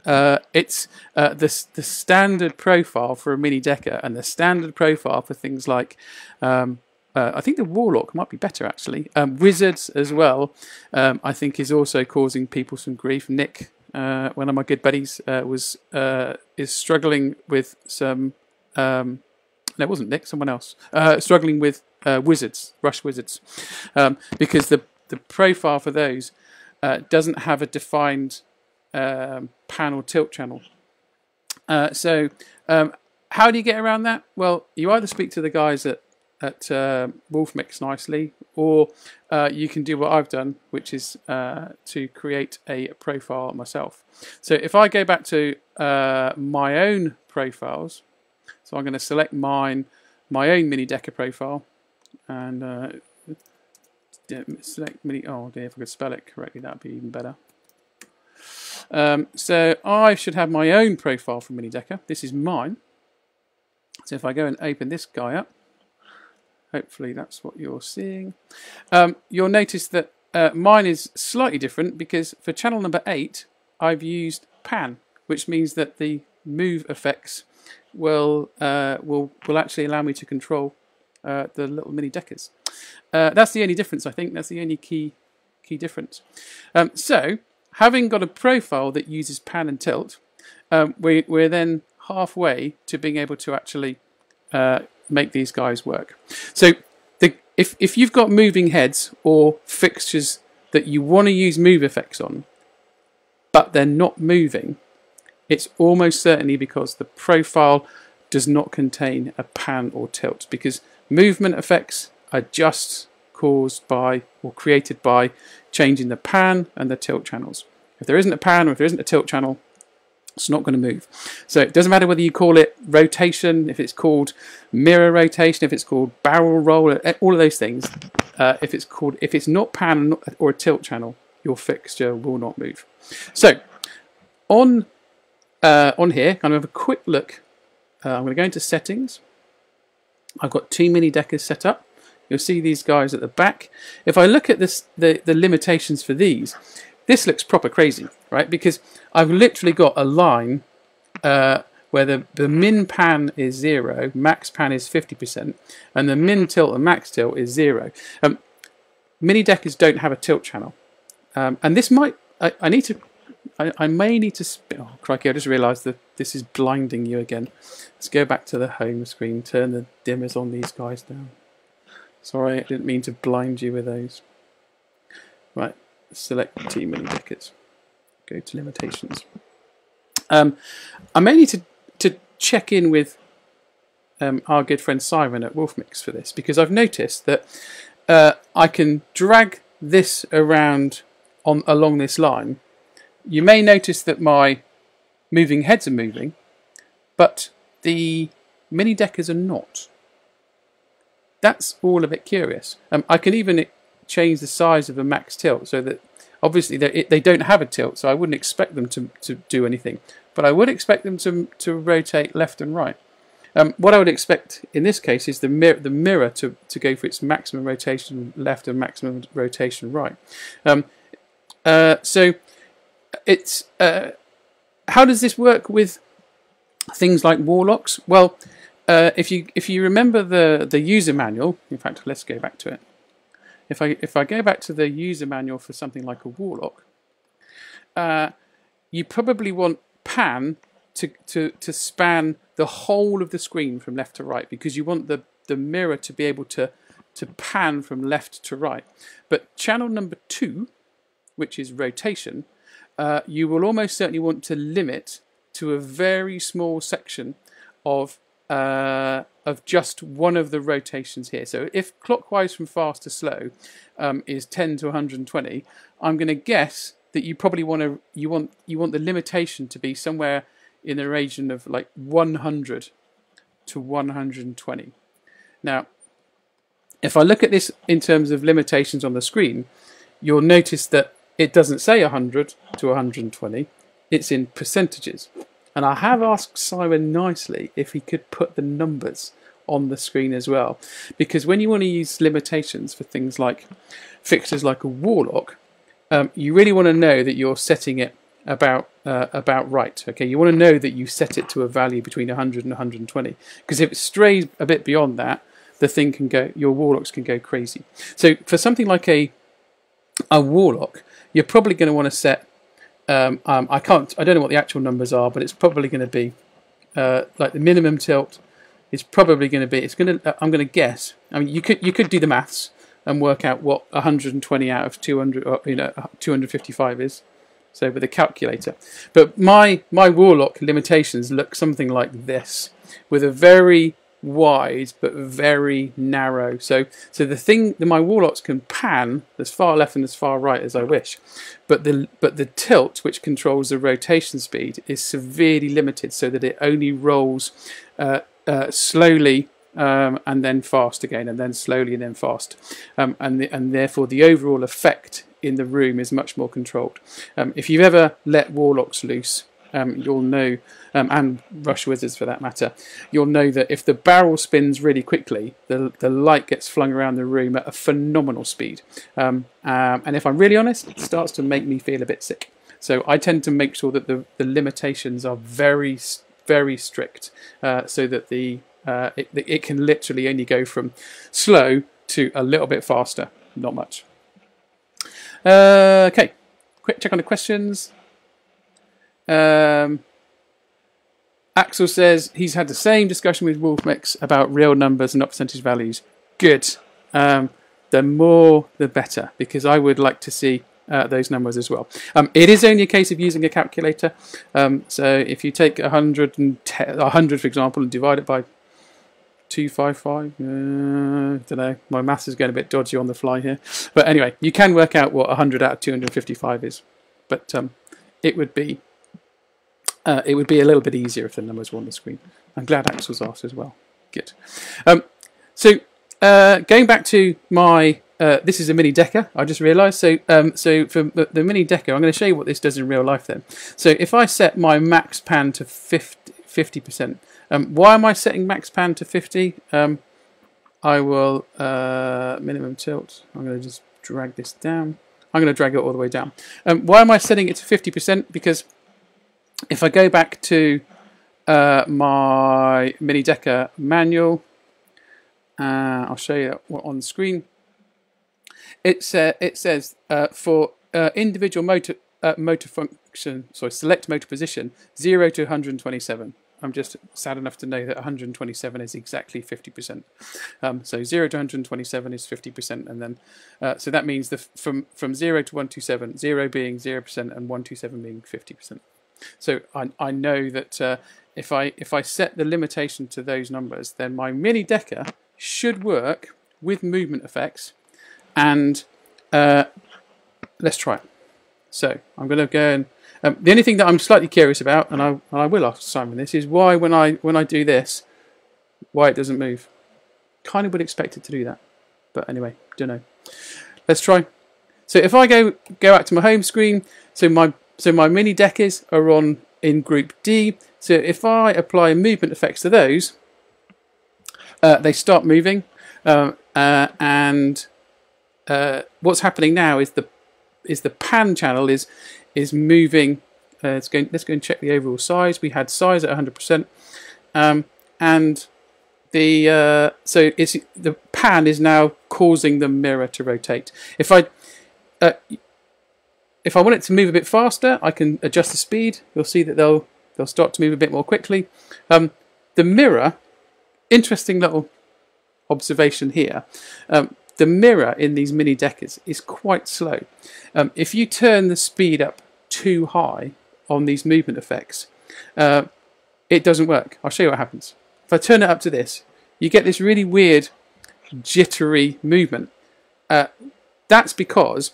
uh, it's uh, the, the standard profile for a Mini Dekker and the standard profile for things like um, uh, I think the Warlock might be better actually. Um, Wizards as well, um, I think, is also causing people some grief. Nick, uh, one of my good buddies, uh, was uh, is struggling with some um, no, it wasn't Nick, someone else, struggling with wizards, rush wizards, um, because the the profile for those doesn't have a defined um, pan or tilt channel. Uh, so um, how do you get around that? Well, you either speak to the guys at at uh, Wolfmix nicely, or uh, you can do what I've done, which is uh, to create a profile myself. So if I go back to uh, my own profiles, so I'm going to select mine, my own Mini Dekker profile, and uh, select mini. Oh dear, if I could spell it correctly, that'd be even better. Um, so I should have my own profile for Mini Dekker. This is mine. So if I go and open this guy up, hopefully that's what you're seeing. Um, you'll notice that uh, mine is slightly different because for channel number 8 I've used pan, which means that the move effects will uh, will will actually allow me to control uh, the little Mini Dekkers. Uh, that's the only difference, I think. That's the only key key difference. Um, so, having got a profile that uses pan and tilt, um, we, we're then halfway to being able to actually uh, make these guys work. So, the, if if you've got moving heads or fixtures that you want to use move effects on, but they're not moving, it's almost certainly because the profile does not contain a pan or tilt because movement effects are just caused by or created by changing the pan and the tilt channels. If there isn't a pan or if there isn't a tilt channel, it's not going to move. So it doesn't matter whether you call it rotation, if it's called mirror rotation, if it's called barrel roll, all of those things. Uh, if it's called, if it's not pan or a tilt channel, your fixture will not move. So on uh, on here, I'm going to have a quick look. Uh, I'm going to go into settings. I've got two Mini Dekkers set up. You'll see these guys at the back. If I look at this, the, the limitations for these, this looks proper crazy, right? Because I've literally got a line uh, where the, the min pan is zero, max pan is 50%, and the min tilt and max tilt is zero. Um, Mini Dekkers don't have a tilt channel. Um, and this might, I, I need to I, I may need to. Oh, crikey, I just realised that this is blinding you again. Let's go back to the home screen, turn the dimmers on these guys down. Sorry, I didn't mean to blind you with those. Right, select team mini tickets. Go to limitations. Um, I may need to, to check in with um, our good friend Siren at Wolfmix for this because I've noticed that uh, I can drag this around on along this line you may notice that my moving heads are moving, but the Mini Dekkers are not. That's all a bit curious. Um, I can even change the size of a max tilt so that obviously they, they don't have a tilt, so I wouldn't expect them to, to do anything. But I would expect them to, to rotate left and right. Um, what I would expect in this case is the, mir- the mirror to, to go for its maximum rotation left and maximum rotation right. Um, uh, so it's uh, how does this work with things like warlocks? Well, uh, if you if you remember the the user manual, in fact, let's go back to it. If I if I go back to the user manual for something like a warlock, uh, you probably want pan to, to, to span the whole of the screen from left to right because you want the, the mirror to be able to, to pan from left to right. But channel number two, which is rotation, uh, you will almost certainly want to limit to a very small section of uh, of just one of the rotations here. So if clockwise from fast to slow um, is 10 to 120, I'm going to guess that you probably want to you want you want the limitation to be somewhere in the region of like 100 to 120. Now, if I look at this in terms of limitations on the screen, you'll notice that it doesn't say 100 to 120, it's in percentages. And I have asked Simon nicely if he could put the numbers on the screen as well. Because when you want to use limitations for things like fixtures like a warlock, um, you really want to know that you're setting it about uh, about right. Okay, you want to know that you set it to a value between 100 and 120 because if it strays a bit beyond that, the thing can go. Your warlocks can go crazy. So for something like a a warlock, you're probably going to want to set. Um, um, I can't. I don't know what the actual numbers are, but it's probably going to be uh, like the minimum tilt is probably going to be. It's going to. Uh, I'm going to guess. I mean, you could you could do the maths and work out what 120 out of 200, or, you know, 255 is so with a calculator. But my my warlock limitations look something like this, with a very wide but very narrow. So so the thing that my warlocks can pan as far left and as far right as I wish, but the but the tilt which controls the rotation speed is severely limited, so that it only rolls uh, uh, slowly. Um, and then fast again, and then slowly, and then fast, um, and the, and therefore the overall effect in the room is much more controlled. Um, if you've ever let warlocks loose, um, you'll know, um, and rush wizards for that matter, you'll know that if the barrel spins really quickly, the, the light gets flung around the room at a phenomenal speed. Um, um, and if I'm really honest, it starts to make me feel a bit sick. So I tend to make sure that the, the limitations are very, very strict uh, so that the uh, it, it can literally only go from slow to a little bit faster, not much. Uh, okay, quick check on the questions. Um, Axel says he's had the same discussion with Wolfmix about real numbers and not percentage values. Good. Um, the more, the better, because I would like to see uh, those numbers as well. Um, it is only a case of using a calculator. Um, so if you take 110, 100, for example, and divide it by 255. Uh, don't know. My maths is getting a bit dodgy on the fly here. But anyway, you can work out what 100 out of 255 is. But um, it would be uh, it would be a little bit easier if the numbers were on the screen. I'm glad Axel's asked as well. Good. Um, so uh, going back to my uh, this is a Mini Dekker. I just realised. So, um, so for the Mini Dekker, I'm going to show you what this does in real life. Then, so if I set my max pan to 50 percent, um, why am I setting max pan to 50? Um, I will uh, minimum tilt. I'm going to just drag this down. I'm going to drag it all the way down. Um, why am I setting it to 50%? Because if I go back to uh, my Mini Dekker manual, uh, I'll show you what on the screen. It's, uh, it says uh, for uh, individual motor motor function, sorry, select motor position, 0 to 127. I'm just sad enough to know that 127 is exactly 50%. Um, so 0 to 127 is 50%, and then uh, so that means the from from 0 to 127, 0 being 0% and 127 being 50%. So I I know that uh, if I if I set the limitation to those numbers, then my Mini Dekker should work with movement effects, and uh, let's try it. So I'm going to go and um, the only thing that I'm slightly curious about, and I, and I will ask Simon this, is why when I when I do this, why it doesn't move. Kind of would expect it to do that, but anyway, don't know. Let's try. So if I go go back to my home screen, so my so my Mini Dekkers are on in group D. So if I apply movement effects to those, uh, they start moving, uh, uh, and uh, what's happening now is the is the pan channel is is moving. Uh, it's going. Let's go and check the overall size. We had size at 100 percent, um, and the uh, so it's the pan is now causing the mirror to rotate. If I if I want it to move a bit faster, I can adjust the speed. You'll see that they'll they'll start to move a bit more quickly. Um, the mirror, interesting little observation here. Um, the mirror in these Mini Dekkers is quite slow. Um, if you turn the speed up too high on these movement effects, uh, it doesn't work. I'll show you what happens. If I turn it up to this, you get this really weird jittery movement. Uh, that's because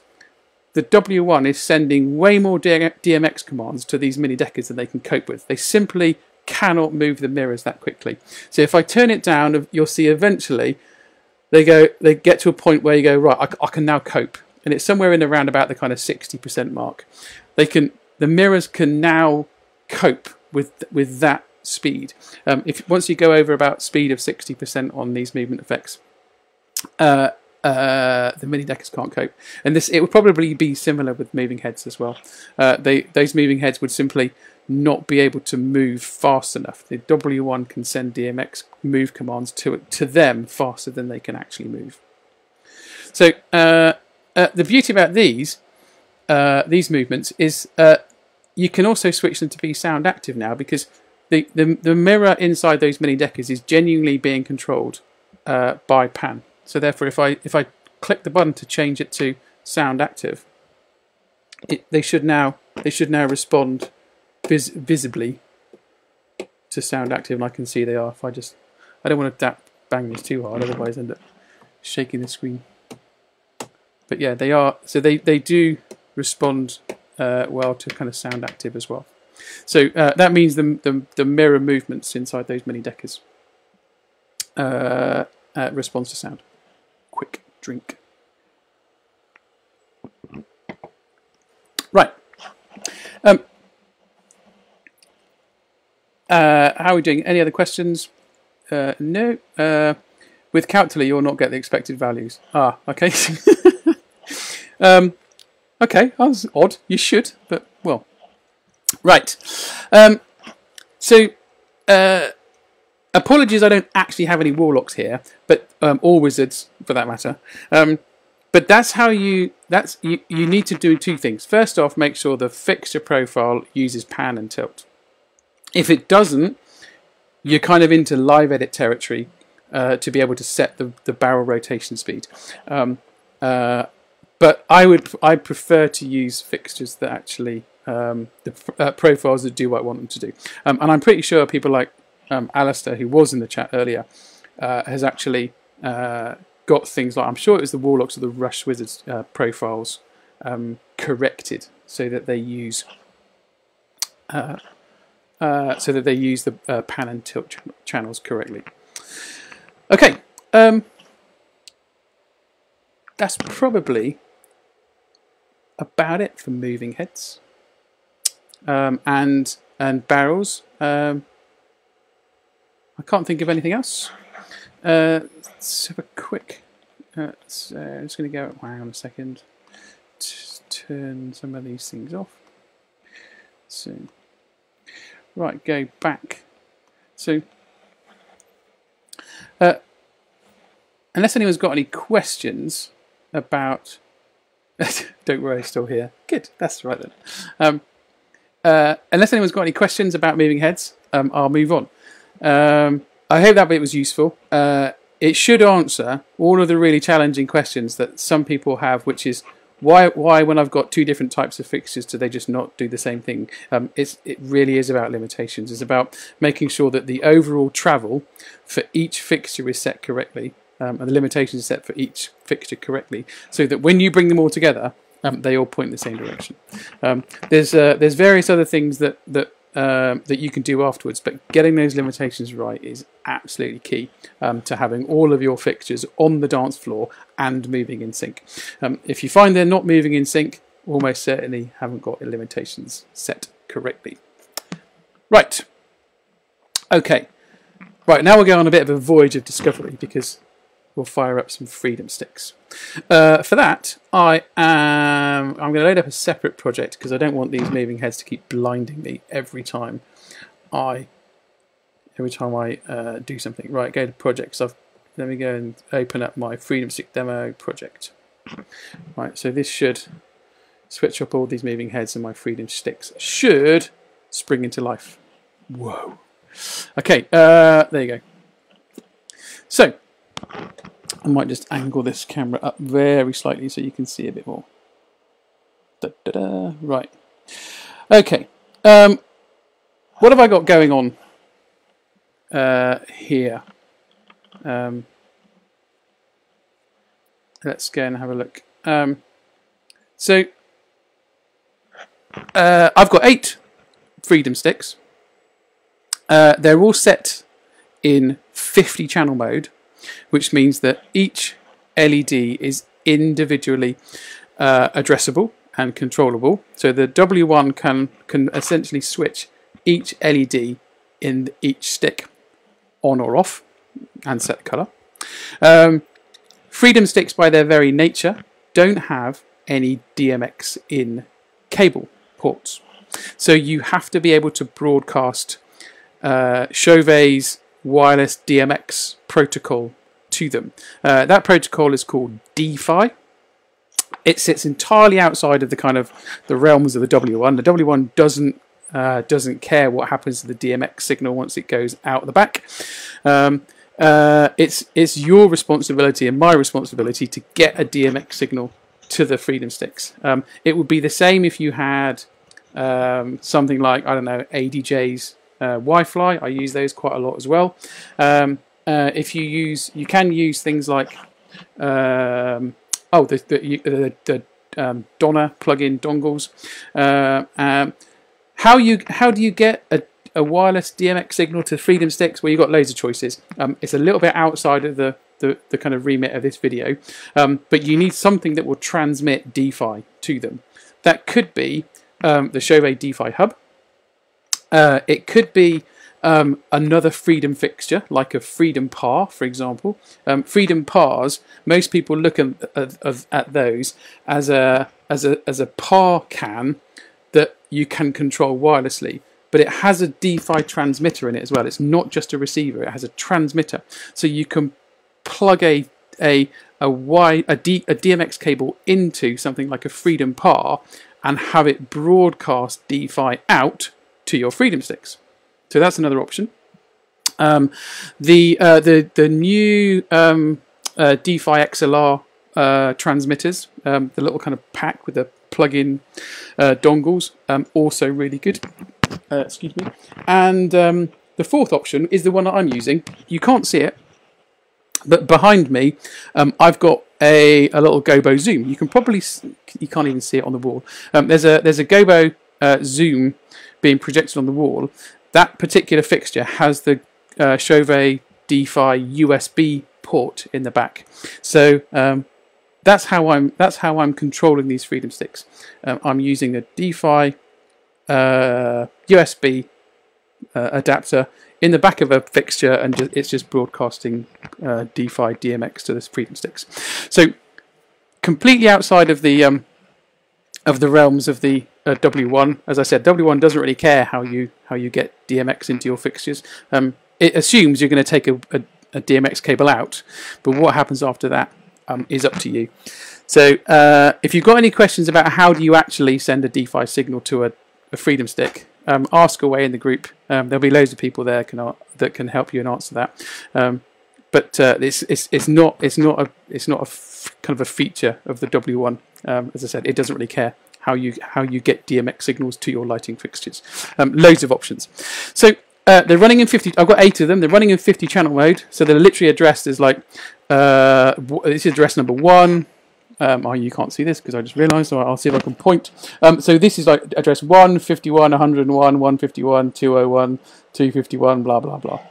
the W1 is sending way more DMX commands to these Mini Dekkers than they can cope with. They simply cannot move the mirrors that quickly. So if I turn it down, you'll see eventually they go they get to a point where you go right I, I, can now cope and it's somewhere in around about the kind of 60% mark they can the mirrors can now cope with with that speed um, if once you go over about speed of 60% on these movement effects uh, uh, the Mini Dekkers can't cope and this it would probably be similar with moving heads as well uh, they those moving heads would simply not be able to move fast enough. The W1 can send DMX move commands to to them faster than they can actually move. So uh, uh, the beauty about these uh, these movements is uh, you can also switch them to be sound active now because the, the, the mirror inside those Mini Dekkers is genuinely being controlled by pan. So therefore, if I if I click the button to change it to sound active, it, they should now they should now respond vis visibly to sound active, and I can see they are. If I just, I don't want to bang this too hard, otherwise I end up shaking the screen. But yeah, they are. So they they do respond uh, well to kind of sound active as well. So uh, that means the, the, the mirror movements inside those Mini Dekkers uh, uh, to sound. Drink. Right. Um, uh, how are we doing? Any other questions? Uh, no. Uh, with Calcula, you'll not get the expected values. Ah, okay. um, okay, that was odd. You should, but well. Right. Um, so, uh, apologies, I don't actually have any warlocks here, but um, or wizards for that matter. Um, but that's how you. That's you. You need to do two things. First off, make sure the fixture profile uses pan and tilt. If it doesn't, you're kind of into live edit territory uh, to be able to set the, the barrel rotation speed. Um, uh, but I would I prefer to use fixtures that actually um, the uh, profiles that do what I want them to do. Um, and I'm pretty sure people like um, Alistair, who was in the chat earlier, uh, has actually uh, got things like I'm sure it was the Warlocks or the Rush Wizards uh, profiles um, corrected so that they use uh, uh, so that they use the uh, pan and tilt ch channels correctly. Okay, um, that's probably about it for moving heads um, and and barrels. Um, I can't think of anything else. Uh, let's have a quick. Uh, so I'm just going to go. Hang on a second. Turn some of these things off. So. Right, go back. So, uh, unless anyone's got any questions about, don't worry, still here. Good, that's right then. Um, uh, unless anyone's got any questions about moving heads, um, I'll move on. Um, I hope that bit was useful. Uh, it should answer all of the really challenging questions that some people have, which is why why when I've got two different types of fixtures do they just not do the same thing? Um, it really is about limitations. It's about making sure that the overall travel for each fixture is set correctly, um, and the limitations are set for each fixture correctly, so that when you bring them all together, um, they all point in the same direction. Um, there's uh, there's various other things that that um, that you can do afterwards. But getting those limitations right is absolutely key um, to having all of your fixtures on the dance floor and moving in sync. Um, if you find they're not moving in sync, almost certainly haven't got the limitations set correctly. Right. Okay. Right, now we're going on a bit of a voyage of discovery because we'll fire up some freedom sticks. Uh, for that, I am I'm going to load up a separate project because I don't want these moving heads to keep blinding me every time I every time I uh, do something. Right, go to projects. I've, let me go and open up my freedom stick demo project. Right, so this should switch up all these moving heads and my freedom sticks should spring into life. Whoa. Okay, uh, there you go. So, I might just angle this camera up very slightly so you can see a bit more. Da, da, da. Right. Okay. Um, what have I got going on uh, here? Um, let's go and have a look. Um, so, uh, I've got eight freedom sticks. Uh, they're all set in 50 channel mode, which means that each LED is individually uh, addressable and controllable. So the W1 can, can essentially switch each LED in each stick on or off and set the colour. Um, Freedom sticks, by their very nature, don't have any DMX in cable ports. So you have to be able to broadcast uh, Chauvet's wireless DMX protocol to them. Uh, that protocol is called DFi. It sits entirely outside of the kind of the realms of the W1. The W1 doesn't uh, doesn't care what happens to the DMX signal once it goes out the back. Um, uh, it's it's your responsibility and my responsibility to get a DMX signal to the Freedom Sticks. Um, it would be the same if you had um, something like I don't know ADJ's uh, Wi-Fi. I use those quite a lot as well. Um, uh, if you use, you can use things like um, oh the the, the, the um, Donna plug-in dongles. Uh, um, how you how do you get a a wireless DMX signal to Freedom Sticks? Well, you've got loads of choices. Um, it's a little bit outside of the, the, the kind of remit of this video, um, but you need something that will transmit DFi to them. That could be the Chauvet DFi hub. Uh, it could be um, another freedom fixture, like a freedom par, for example. Um, freedom pars, most people look at, at, at, those as a as a as a par can that you can control wirelessly. But it has a DFi transmitter in it as well. It's not just a receiver; it has a transmitter, so you can plug a a a, y, a, D, a DMX cable into something like a Freedom Par and have it broadcast DFi out to your Freedom Sticks. So that's another option. Um, the uh, the the new um, uh, DFi XLR uh, transmitters, um, the little kind of pack with the plug-in uh, dongles, um, also really good. Uh, excuse me. And um, the fourth option is the one that I'm using. You can't see it, but behind me, um, I've got a, a little Gobo Zoom. You can probably you can't even see it on the wall. there's a there's a Gobo uh, Zoom being projected on the wall, that particular fixture has the uh, Chauvet DFi USB port in the back. So um, that's how I'm that's how I'm controlling these Freedom Sticks. Um, I'm using a DFi uh, USB uh, adapter in the back of a fixture, and it's just broadcasting uh, DFi DMX to this Freedom Sticks. So completely outside of the um, of the realms of the uh, W1. As I said, W1 doesn't really care how you how you get DMX into your fixtures. Um, it assumes you're going to take a, a, a, DMX cable out, but what happens after that um, is up to you. So uh, if you've got any questions about how do you actually send a DFi signal to a, a Freedom Stick, um, ask away in the group. Um, there'll be loads of people there can, that can help you and answer that. But uh, it's, it's, it's not it's not a it's not a kind of a feature of the W1. Um, as I said, it doesn't really care how you how you get DMX signals to your lighting fixtures. Um, loads of options. So uh, they're running in 50. I've got eight of them. They're running in 50 channel mode. So they're literally addressed as like uh, this is address number one. Um, oh, you can't see this because I just realised, so I'll see if I can point. Um, so this is like address 1, 51, 101, 151, 201, 251, blah, blah, blah.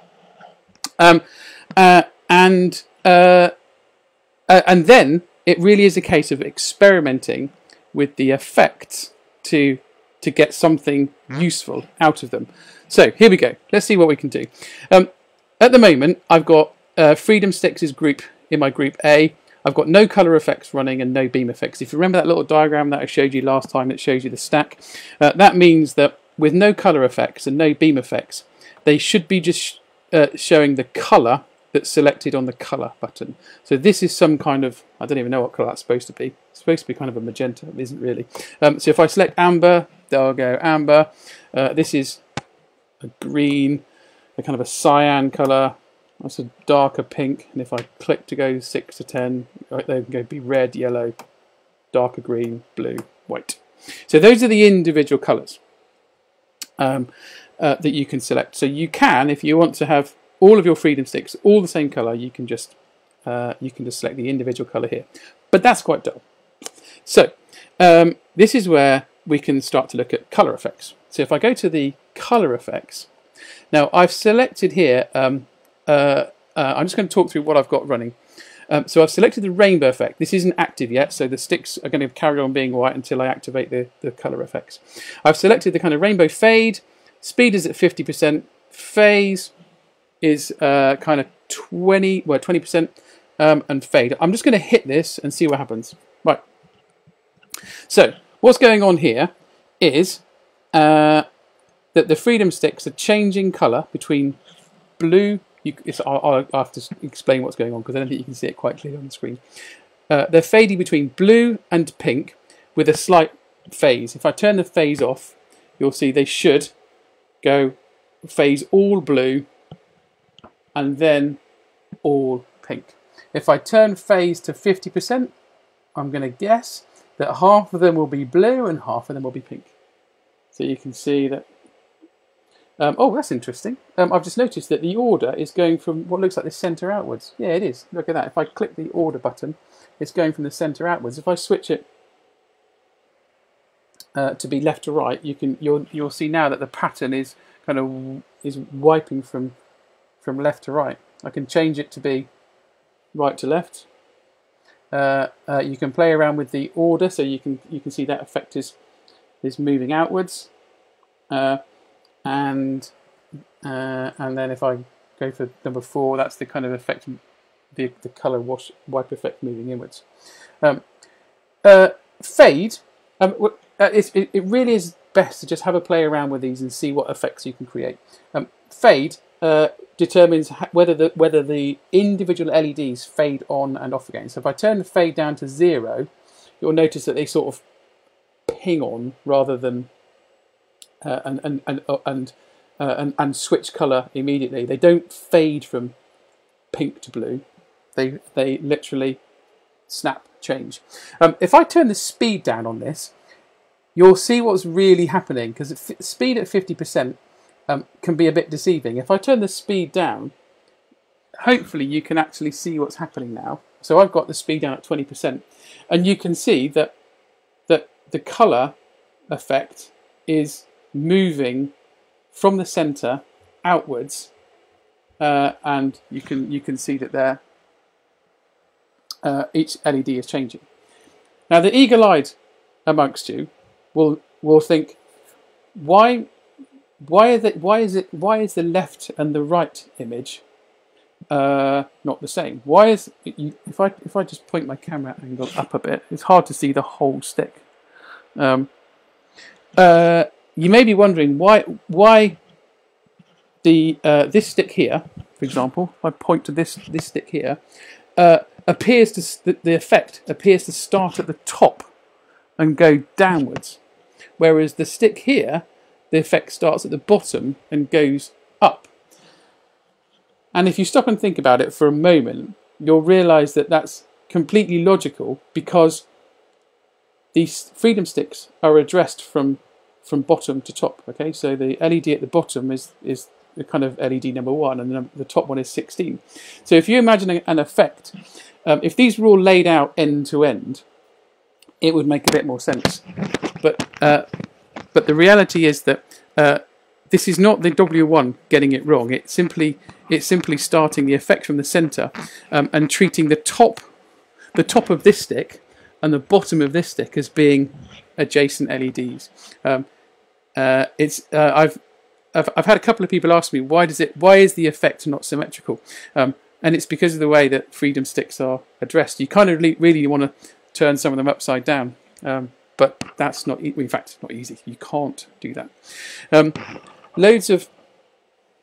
Um, uh, and, uh, uh, and then it really is a case of experimenting with the effects to to get something useful out of them. So here we go. Let's see what we can do. Um, at the moment, I've got uh, Freedom Sticks' group in my group A. I've got no color effects running and no beam effects. If you remember that little diagram that I showed you last time that shows you the stack, uh, that means that with no color effects and no beam effects, they should be just uh, showing the color that's selected on the color button. So this is some kind of, I don't even know what color that's supposed to be. It's supposed to be kind of a magenta, it isn't really. Um, so if I select amber, there'll go amber. Uh, this is a green, a kind of a cyan color. That's a darker pink, and if I click to go 6 to 10, right, they can go be red, yellow, darker green, blue, white. So those are the individual colours um, uh, that you can select. So you can, if you want to have all of your freedom sticks all the same colour, you can just uh, you can just select the individual colour here. But that's quite dull. So um, this is where we can start to look at colour effects. So if I go to the colour effects, now I've selected here um, uh, uh, I'm just going to talk through what I've got running. Um, so I've selected the rainbow effect. This isn't active yet, so the sticks are going to carry on being white until I activate the, the colour effects. I've selected the kind of rainbow fade. Speed is at 50%. Phase is uh, kind of 20, well, 20%, um, and fade. I'm just going to hit this and see what happens. Right. So what's going on here is uh, that the freedom sticks are changing colour between blue you, I'll, I'll, have to explain what's going on because I don't think you can see it quite clearly on the screen. Uh, they're fading between blue and pink with a slight phase. If I turn the phase off, you'll see they should go phase all blue and then all pink. If I turn phase to 50%, I'm going to guess that half of them will be blue and half of them will be pink. So you can see that um, oh, that's interesting. Um, I've just noticed that the order is going from what looks like the centre outwards. Yeah, it is. Look at that. If I click the order button, it's going from the centre outwards. If I switch it uh, to be left to right, you can you'll you'll see now that the pattern is kind of is wiping from from left to right. I can change it to be right to left. Uh, uh, you can play around with the order, so you can you can see that effect is is moving outwards. Uh, and uh, and then if I go for number four, that's the kind of effect, the, the color wash wipe effect moving inwards. Um, uh, fade, um, uh, it, it really is best to just have a play around with these and see what effects you can create. Um, fade determines whether the whether the individual LEDs fade on and off again. So if I turn the fade down to zero, you'll notice that they sort of ping on rather than uh, and and and uh, and, uh, and and switch color immediately. They don't fade from pink to blue. They they literally snap change. Um, if I turn the speed down on this, you'll see what's really happening because speed at fifty percent um, can be a bit deceiving. If I turn the speed down, hopefully you can actually see what's happening now. So I've got the speed down at twenty percent, and you can see that that the color effect is moving from the center outwards, uh, and you can you can see that there uh, each LED is changing. Now the eagle-eyed amongst you will will think, why why is it why is it why is the left and the right image uh, not the same? Why is if I if I just point my camera angle up a bit, it's hard to see the whole stick. Um, uh, you may be wondering why why the uh, this stick here, for example, if I point to this this stick here, uh, appears to the effect appears to start at the top and go downwards, whereas the stick here, the effect starts at the bottom and goes up. And if you stop and think about it for a moment, you'll realise that that's completely logical because these freedom sticks are addressed from from bottom to top. Okay, so the LED at the bottom is is the kind of LED number one, and the, the top one is 16. So if you imagine an effect, um, if these were all laid out end to end, it would make a bit more sense. But uh, but the reality is that uh, this is not the W1 getting it wrong. It's simply it's simply starting the effect from the center um, and treating the top the top of this stick and the bottom of this stick as being adjacent LEDs. Um, uh, it's uh, I've I've, I've had a couple of people ask me why does it why is the effect not symmetrical, um, and it's because of the way that freedom sticks are addressed. You kind of really, want to turn some of them upside down, um, but that's not in fact not easy. You can't do that. Um, loads of.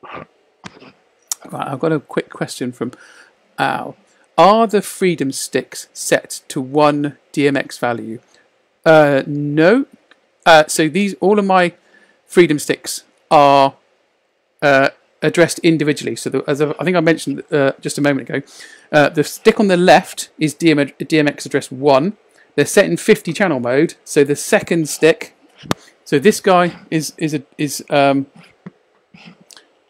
Right, I've got a quick question from Al. Are the freedom sticks set to one DMX value? Uh, no. Uh, so these all of my freedom sticks are uh, addressed individually. So the, as I think I mentioned uh, just a moment ago, uh, the stick on the left is DM, DMX address one. They're set in 50 channel mode. So the second stick, so this guy is is a, is um,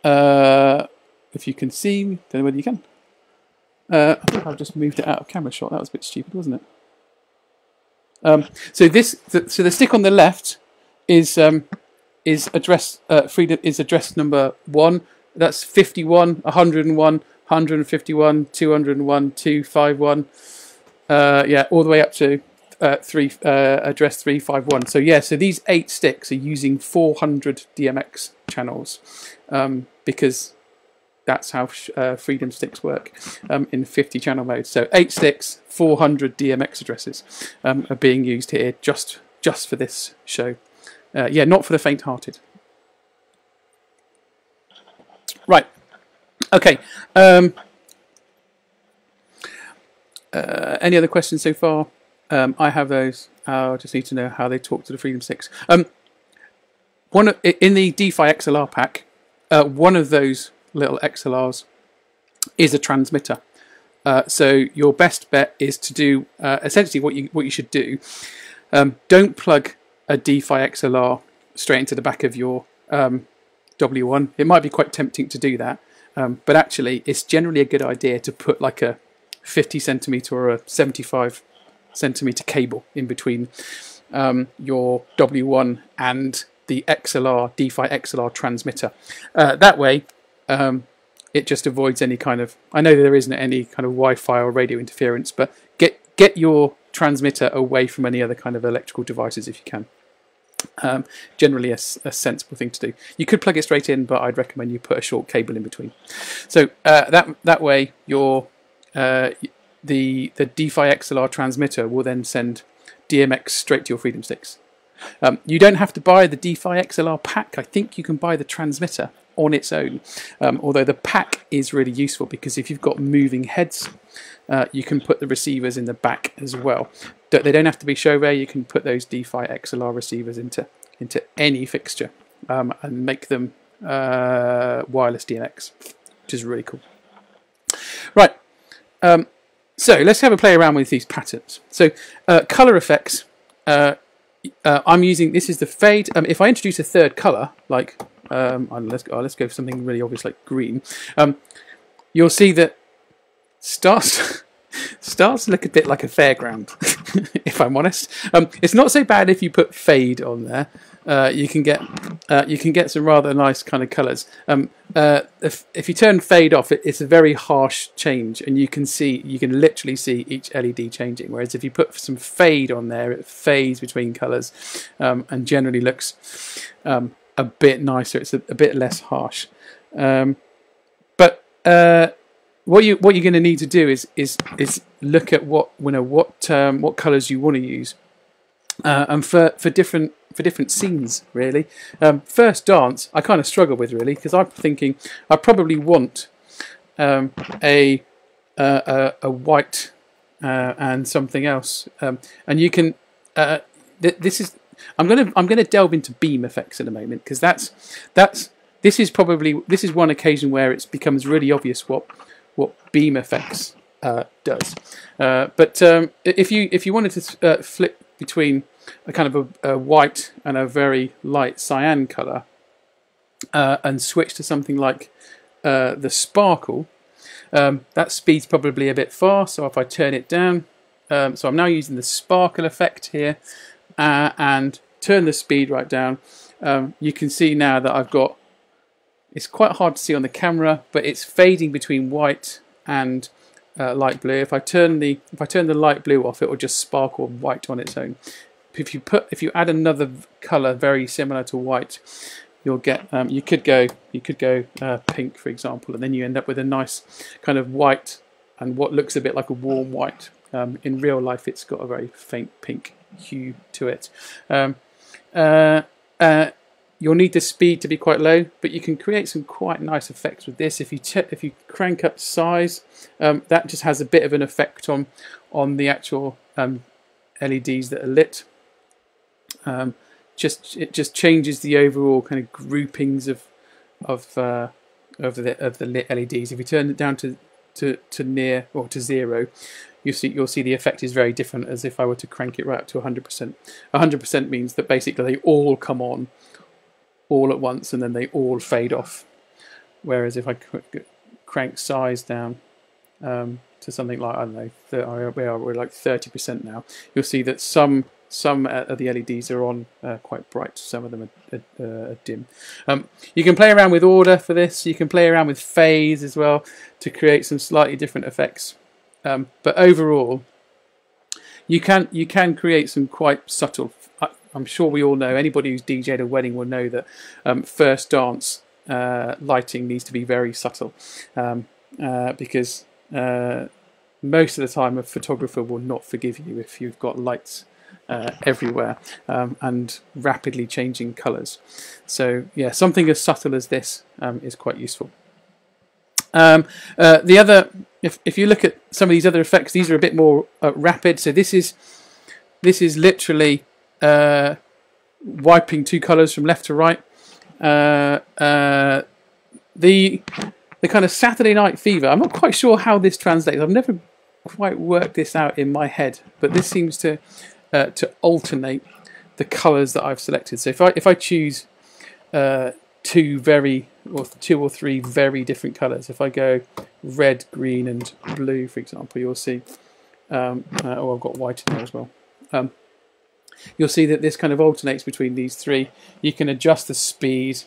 uh, if you can see, don't know whether you can. Uh, I think I've just moved it out of camera shot. That was a bit stupid, wasn't it? Um, so this, the, so the stick on the left is um, is address uh, freedom is address number one. That's 51, 101, 151, 201, 251. Uh, yeah, all the way up to uh, three uh, address 351. So yeah, so these eight sticks are using 400 DMX channels um, because that's how uh, Freedom Sticks work um, in 50 channel mode. So eight sticks, 400 DMX addresses um, are being used here just just for this show. Uh, yeah, not for the faint-hearted. Right. Okay. Um, uh, any other questions so far? Um, I have those. I just need to know how they talk to the Freedom Sticks. Um, one in the D-Fi XLR pack, uh, one of those little XLRs is a transmitter. Uh, so your best bet is to do uh, essentially what you what you should do. Um, don't plug a D-Fi XLR straight into the back of your um, W1. It might be quite tempting to do that, um, but actually, it's generally a good idea to put like a 50 centimeter or a 75 centimeter cable in between um, your W1 and the XLR D-Fi XLR transmitter. Uh, that way, um, it just avoids any kind of. I know there isn't any kind of Wi-Fi or radio interference, but get get your transmitter away from any other kind of electrical devices if you can. Um, generally, a, a, sensible thing to do. You could plug it straight in, but I'd recommend you put a short cable in between. So uh, that that way, your uh, the the D-Fi XLR transmitter will then send DMX straight to your Freedom Sticks. Um, you don't have to buy the D-Fi XLR pack. I think you can buy the transmitter on its own. Um, although the pack is really useful because if you've got moving heads, uh, you can put the receivers in the back as well. They don't have to be Chauvet. You can put those D-Fi XLR receivers into into any fixture um, and make them uh, wireless DMX, which is really cool. Right. So let's have a play around with these patterns. So uh, color effects. Uh, uh I'm using this is the fade. Um, if I introduce a third color, like um, let's go, let's go for something really obvious like green. Um, you'll see that starts starts to look a bit like a fairground, if I'm honest. Um, it's not so bad if you put fade on there. Uh, you can get uh, you can get some rather nice kind of colours. Um, uh, if if you turn fade off, it, it's a very harsh change, and you can see you can literally see each LED changing. Whereas if you put some fade on there, it fades between colours, um, and generally looks um, a bit nicer. It's a, a bit less harsh. Um, but uh, what you what you're going to need to do is is is look at what you know what um, what colours you want to use, uh, and for for different for different scenes really. Um, first dance I kind of struggle with really because I'm thinking I probably want um, a, uh, a, a white uh, and something else, um, and you can. Uh, th this is I'm gonna I'm gonna delve into beam effects in a moment because that's that's this is probably this is one occasion where it becomes really obvious what what beam effects uh, does. Uh, but um, if you if you wanted to uh, flip between a kind of a, a, white and a very light cyan color uh, and switch to something like uh, the sparkle, um, that speed's probably a bit fast. So if I turn it down, um, so I'm now using the sparkle effect here uh, and turn the speed right down, um, you can see now that I've got, it's quite hard to see on the camera, but it's fading between white and uh, light blue. If I turn the if I turn the light blue off, it will just sparkle white on its own. If you put if you add another color very similar to white, you'll get um, you could go you could go uh, pink for example and then you end up with a nice kind of white and what looks a bit like a warm white. Um, in real life it's got a very faint pink hue to it. Um, uh, uh, you'll need the speed to be quite low but you can create some quite nice effects with this. If you if you crank up size um, that just has a bit of an effect on on the actual um, LEDs that are lit um, just it just changes the overall kind of groupings of of uh, of the of the lit LEDs. If you turn it down to to, to near or to zero, you see you'll see the effect is very different as if I were to crank it right up to 100%. 100% means that basically they all come on all at once and then they all fade off. Whereas if I crank size down um, to something like I don't know, we are we're like 30% now, you'll see that some some of the LEDs are on uh, quite bright, some of them are, are, are dim. Um, you can play around with order for this, you can play around with phase as well to create some slightly different effects. Um, but overall, you can you can create some quite subtle. I'm sure we all know anybody who's DJed a wedding will know that um, first dance uh, lighting needs to be very subtle um, uh, because uh, most of the time a photographer will not forgive you if you've got lights uh, everywhere um, and rapidly changing colours. So yeah, something as subtle as this um, is quite useful. Um, uh, the other, if if you look at some of these other effects, these are a bit more uh, rapid. So this is this is literally uh, wiping two colours from left to right. Uh, uh, the the kind of Saturday Night Fever. I'm not quite sure how this translates. I've never quite worked this out in my head, but this seems to uh, to alternate the colours that I've selected. So if I if I choose uh, two very or two or three very different colours, if I go red, green, and blue, for example, you'll see. Um, uh, oh, I've got white in there as well. Um, you'll see that this kind of alternates between these three. You can adjust the speed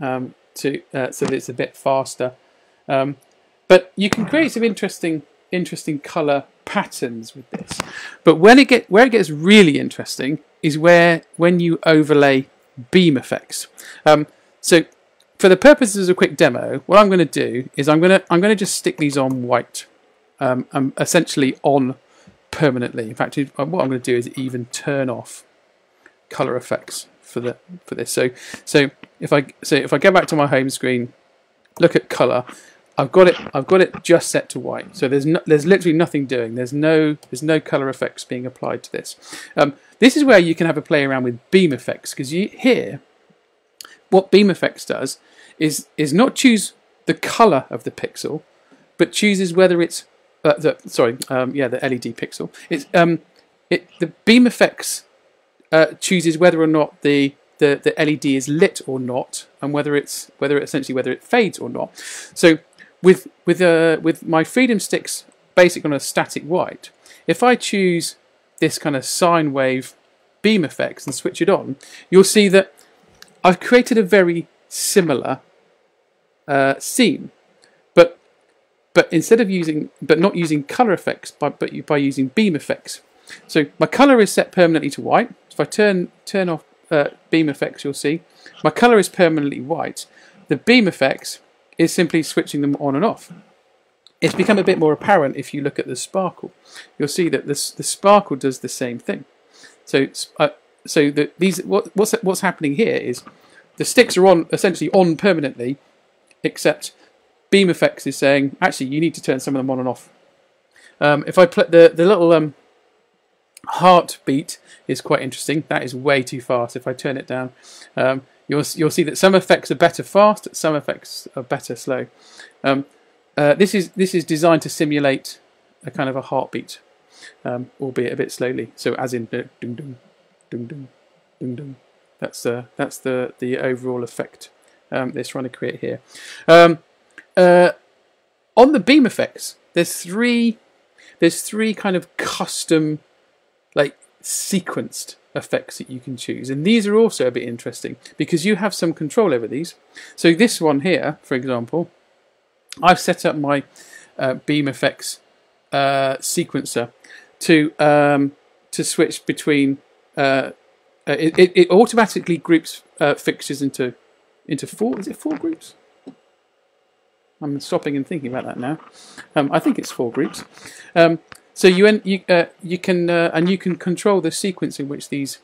um, to uh, so that it's a bit faster. Um, but you can create some interesting interesting color patterns with this. But when it get where it gets really interesting is where when you overlay beam effects. Um, so for the purposes of a quick demo, what I'm going to do is I'm going to I'm going to just stick these on white, um, um, essentially on permanently. In fact, what I'm going to do is even turn off color effects for the for this. So so if I so if I go back to my home screen, look at color, I've got it. I've got it just set to white. So there's no, there's literally nothing doing. There's no there's no color effects being applied to this. Um, this is where you can have a play around with beam effects because you here, what beam effects does is is not choose the color of the pixel, but chooses whether it's uh, the sorry um, yeah the LED pixel. It's um it the beam effects uh, chooses whether or not the the, the LED is lit or not, and whether it's whether essentially whether it fades or not. So with with uh, with my freedom sticks basic on a static white, if I choose this kind of sine wave beam effects and switch it on, you'll see that I've created a very similar uh, scene, but but instead of using but not using color effects, by, but by using beam effects. So my color is set permanently to white. If I turn turn off uh, beam effects, you'll see my color is permanently white. The beam effects is simply switching them on and off. It's become a bit more apparent if you look at the sparkle. You'll see that this, the sparkle does the same thing. So, uh, so the, these what, what's what's happening here is the sticks are on essentially on permanently, except Beam Effects is saying actually you need to turn some of them on and off. Um, if I put the the little um, heartbeat is quite interesting. That is way too fast. If I turn it down, um, you'll you'll see that some effects are better fast, some effects are better slow. Um, uh, this is this is designed to simulate a kind of a heartbeat, um, albeit a bit slowly. So as in dung dung dung dung dung dung. That's the that's the the overall effect um, they're trying to create here. Um, uh, on the beam effects, there's three there's three kind of custom like sequenced effects that you can choose. And these are also a bit interesting because you have some control over these. So this one here, for example, I've set up my uh, beam effects uh, sequencer to um, to switch between uh, uh, it, it, automatically groups uh, fixtures into into four. Is it four groups? I'm stopping and thinking about that now. Um, I think it's four groups. Um, so you you uh, you can uh, and you can control the sequence in which these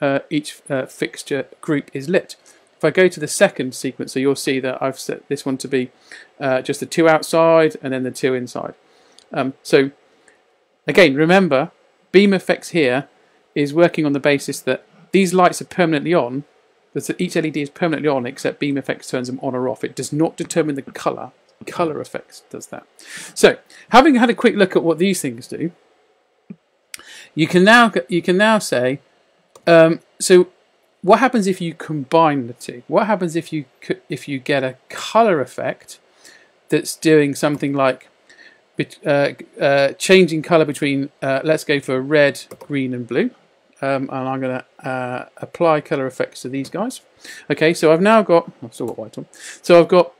uh, each uh, fixture group is lit. If I go to the second sequencer, you'll see that I've set this one to be uh, just the two outside and then the two inside. Um, so again, remember, beam effects here is working on the basis that these lights are permanently on, that each LED is permanently on except beam effects turns them on or off. It does not determine the color. Color effects does that. So, having had a quick look at what these things do, you can now you can now say, um, so what happens if you combine the two? What happens if you if you get a color effect that's doing something like uh, uh, changing color between, uh, let's go for red, green, and blue. Um, and I'm going to uh, apply color effects to these guys. Okay, so I've now got, I've still got white on. So I've got,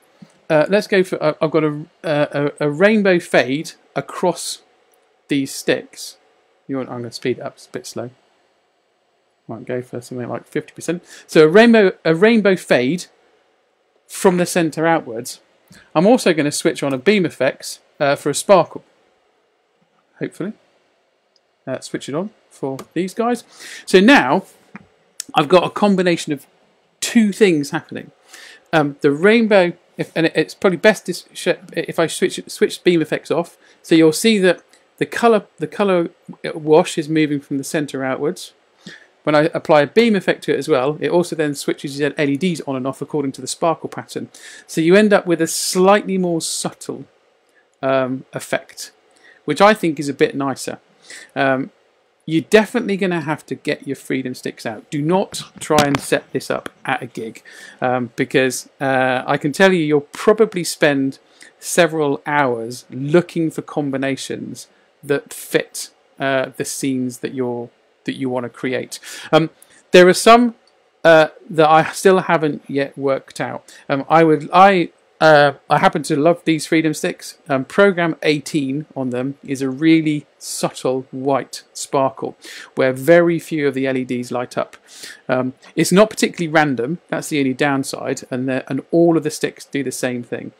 uh, let's go for, uh, I've got a, a, a, rainbow fade across these sticks. You want, I'm going to speed it up, it's a bit slow might go for something like 50%. So a rainbow, a rainbow fade from the center outwards. I'm also going to switch on a beam effects uh, for a sparkle. Hopefully. Uh, switch it on for these guys. So now I've got a combination of two things happening. Um, the rainbow, if, and it's probably best if I switch switch beam effects off. So you'll see that the color the color wash is moving from the center outwards. When I apply a beam effect to it as well, it also then switches the LEDs on and off according to the sparkle pattern. So you end up with a slightly more subtle um, effect, which I think is a bit nicer. Um, you're definitely going to have to get your freedom sticks out. Do not try and set this up at a gig um, because uh, I can tell you you'll probably spend several hours looking for combinations that fit uh, the scenes that you're that you want to create. Um, there are some uh, that I still haven't yet worked out. Um, I would I uh, I happen to love these freedom sticks. Um, program 18 on them is a really subtle white sparkle where very few of the LEDs light up. Um, it's not particularly random, that's the only downside, and, and all of the sticks do the same thing.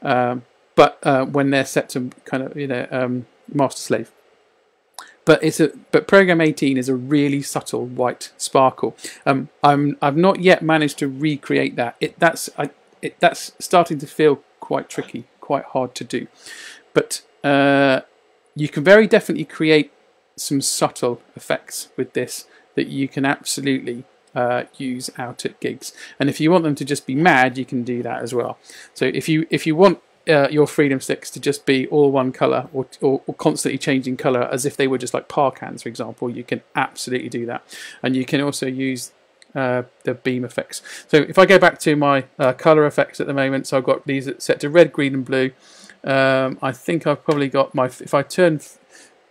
Um, but uh, when they're set to kind of, you know, um, master slave but it's a but program 18 is a really subtle white sparkle. Um, I'm I've not yet managed to recreate that. It that's I, it, that's starting to feel quite tricky, quite hard to do. But uh, you can very definitely create some subtle effects with this that you can absolutely uh, use out at gigs. And if you want them to just be mad, you can do that as well. So if you if you want uh, your freedom sticks to just be all one color or, or, or, constantly changing color as if they were just like par cans for example you can absolutely do that and you can also use uh, the beam effects. So if I go back to my uh, color effects at the moment so I've got these set to red green and blue. Um, I think I've probably got my if I turn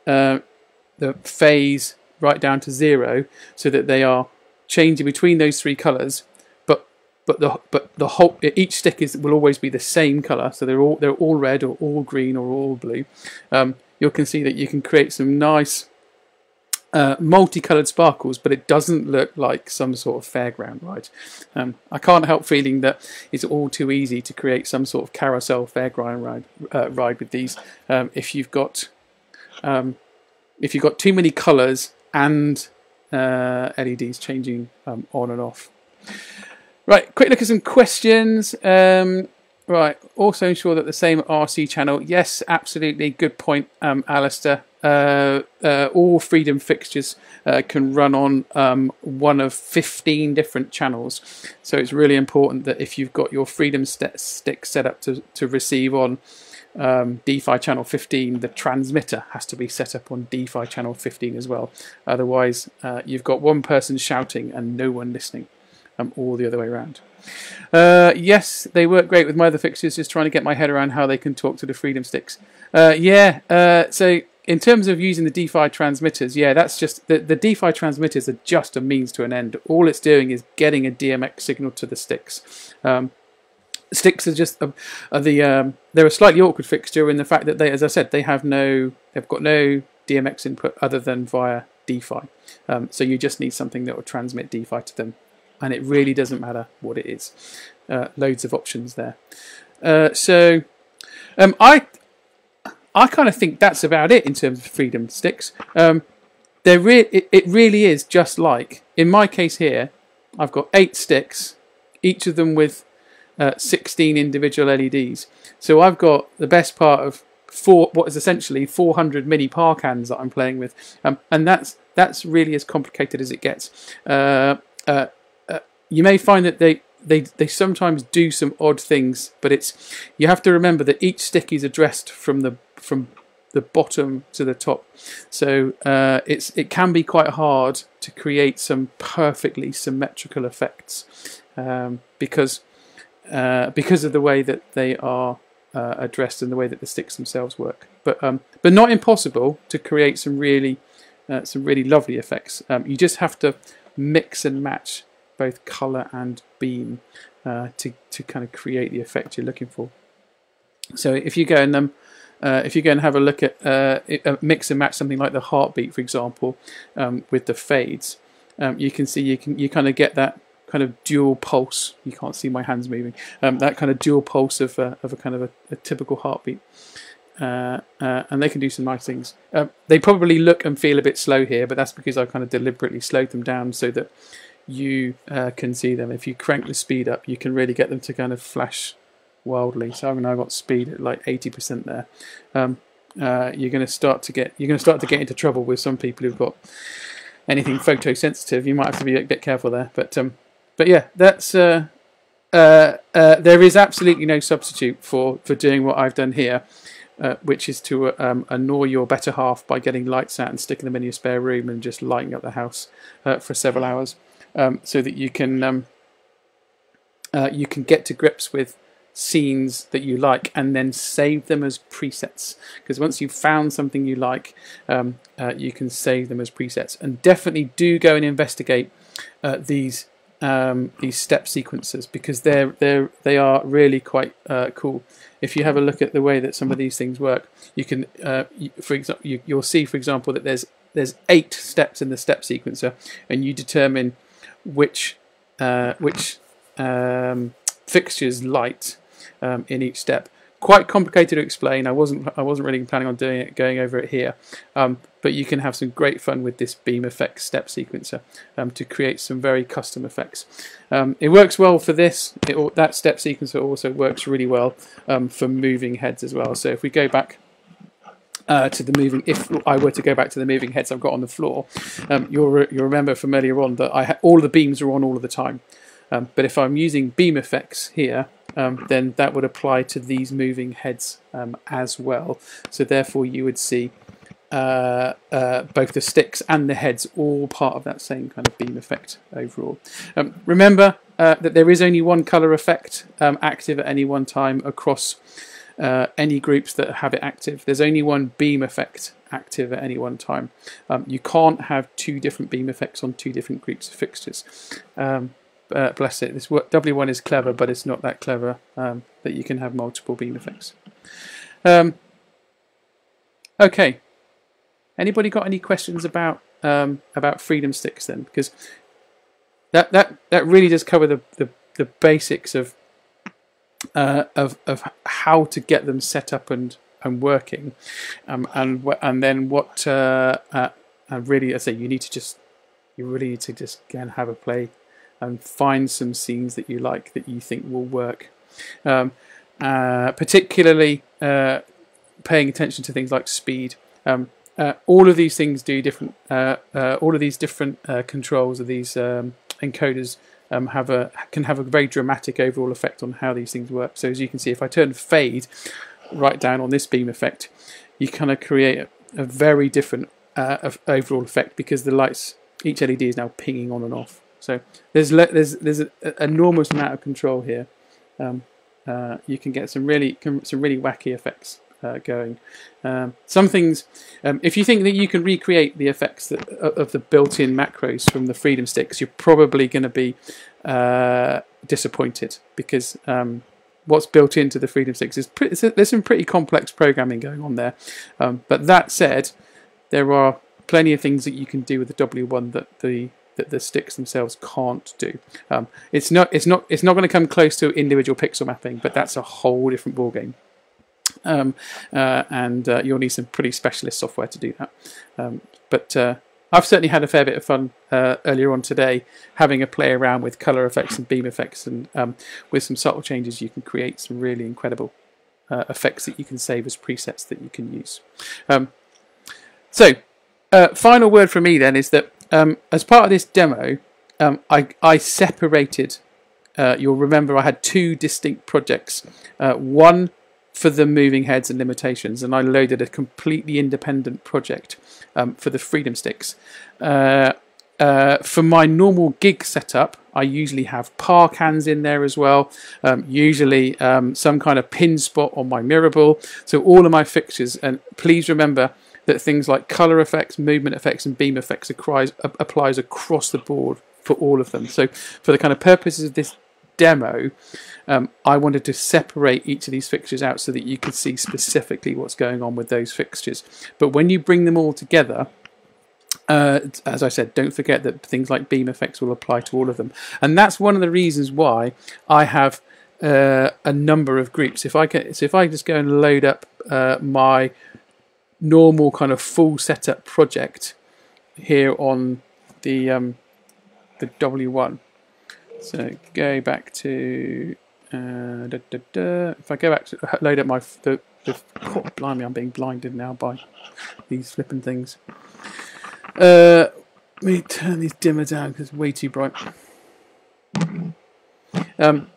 uh, the phase right down to zero so that they are changing between those three colors but but the but the whole each stick is will always be the same color so they're all they're all red or all green or all blue. Um, you can see that you can create some nice uh, multicolored sparkles but it doesn't look like some sort of fairground ride um, I can't help feeling that it's all too easy to create some sort of carousel fairground ride uh, ride with these um, if you've got um, if you've got too many colors and uh, LEDs changing um, on and off Right, quick look at some questions. Um, right, also ensure that the same RC channel. Yes, absolutely. Good point, um, Alistair. Uh, uh, all Freedom fixtures uh, can run on um, one of 15 different channels. So it's really important that if you've got your Freedom st stick set up to, to receive on um, D-Fi channel 15, the transmitter has to be set up on D-Fi channel 15 as well. Otherwise, uh, you've got one person shouting and no one listening um, or the other way around. Uh, yes, they work great with my other fixtures, just trying to get my head around how they can talk to the Freedom Sticks. Uh, yeah, so in terms of using the D-Fi transmitters, yeah, that's just the, the D-Fi transmitters are just a means to an end. All it's doing is getting a DMX signal to the sticks. Um, sticks are just uh, are the um, they're a slightly awkward fixture in the fact that they, as I said, they have no they've got no DMX input other than via D-Fi. Um, so you just need something that will transmit D-Fi to them, and it really doesn't matter what it is. Uh, loads of options there. Uh, so um, I I kind of think that's about it in terms of freedom sticks. Um, there re- it, it really is just like in my case here. I've got eight sticks, each of them with uh, 16 individual LEDs. So I've got the best part of four, what is essentially 400 mini par cans that I'm playing with, um, and that's that's really as complicated as it gets. Uh, uh, uh, you may find that they they they sometimes do some odd things, but it's you have to remember that each stick is addressed from the from the bottom to the top. So uh, it's it can be quite hard to create some perfectly symmetrical effects um, because uh, because of the way that they are uh, addressed and the way that the sticks themselves work. But um, but not impossible to create some really uh, some really lovely effects. Um, you just have to mix and match both color and beam uh, to to kind of create the effect you're looking for. So if you go and um, uh, if you go and have a look at uh, uh, mix and match something like the heartbeat, for example, um, with the fades, um, you can see you can you kind of get that kind of dual pulse. You can't see my hands moving. Um, that kind of dual pulse of a, of a kind of a, a typical heartbeat. Uh, uh, and they can do some nice things. Uh, they probably look and feel a bit slow here, but that's because I've kind of deliberately slowed them down so that you can see them. If you crank the speed up, you can really get them to kind of flash wildly. So I've now got speed at like 80% there. Um, uh, you're going to start to get you're going to start to get into trouble with some people who've got anything photosensitive. You might have to be a bit careful there. But um, but yeah, that's uh, uh, uh there is absolutely no substitute for for doing what I've done here. Uh, which is to um, annoy your better half by getting lights out and sticking them in your spare room and just lighting up the house uh, for several hours, um, so that you can um, you can get to grips with scenes that you like and then save them as presets. Because once you've found something you like um, uh, you can save them as presets. And definitely do go and investigate uh, these um, these step sequences because they're they're they are really quite uh, cool. If you have a look at the way that some of these things work you can uh, for example you, you'll see for example that there's there's eight steps in the step sequencer and you determine which uh, which um, fixtures light um, in each step. Quite complicated to explain. I wasn't I wasn't really planning on doing it, going over it here, um, but you can have some great fun with this beam effects step sequencer um, to create some very custom effects. Um, it works well for this. It, that step sequencer also works really well um, for moving heads as well. So if we go back uh, to the moving. If I were to go back to the moving heads I've got on the floor, um, you'll you'll remember from earlier on that I all the beams are on all of the time. Um, but if I'm using beam effects here, um, then that would apply to these moving heads um, as well. So therefore you would see uh, uh, both the sticks and the heads all part of that same kind of beam effect overall. Um, remember uh, that there is only one colour effect um, active at any one time across uh, any groups that have it active. There's only one beam effect active at any one time. Um, you can't have two different beam effects on two different groups of fixtures. Um, uh, bless it. This W1 is clever, but it's not that clever um, that you can have multiple beam effects. Um, okay. Anybody got any questions about um, about freedom sticks then? Because that that that really does cover the the, the basics of uh, of of how to get them set up and and working, um, and and then what uh, uh, and really I say you need to just you really need to just again have a play and find some scenes that you like that you think will work. Um, uh, particularly uh, paying attention to things like speed. Um, all of these things do different. All of these different controls of these um, encoders um, have a can have a very dramatic overall effect on how these things work. So as you can see, if I turn fade right down on this beam effect, you kind of create a, a very different overall effect because the lights, each LED is now pinging on and off. So there's there's there's an enormous amount of control here. Um, uh, you can get some really some really wacky effects uh, going. Um, some things, um, if you think that you can recreate the effects that, of the built-in macros from the Freedom Sticks, you're probably going to be uh, disappointed because um, what's built into the Freedom Sticks is there's some pretty complex programming going on there. Um, but that said, there are plenty of things that you can do with the W1 that the that the sticks themselves can't do. Um, it's not it's not it's not going to come close to individual pixel mapping, but that's a whole different ballgame. Um, uh, and uh, you'll need some pretty specialist software to do that. Um, but uh, I've certainly had a fair bit of fun uh, earlier on today having a play around with color effects and beam effects, and um, with some subtle changes, you can create some really incredible uh, effects that you can save as presets that you can use. Um, so, uh, final word from me then is that um, as part of this demo, um, I, I, separated. Uh, you'll remember I had two distinct projects. Uh, one for the moving heads and limitations, and I loaded a completely independent project um, for the Freedom Sticks. Uh, uh, for my normal gig setup, I usually have par cans in there as well, um, usually um, some kind of pin spot on my mirror ball. So all of my fixtures, and please remember that things like color effects, movement effects, and beam effects applies, applies across the board for all of them. So for the kind of purposes of this demo, um, I wanted to separate each of these fixtures out so that you could see specifically what's going on with those fixtures. But when you bring them all together, uh, as I said, don't forget that things like beam effects will apply to all of them. And that's one of the reasons why I have uh, a number of groups. If I can, so if I just go and load up uh, my normal kind of full setup project here on the um, the W1. So go back to uh, da, da, da. if I go back to load up my the, the oh, blimey, I'm being blinded now by these flipping things. Uh, let me turn these dimmer down because it's way too bright. Um,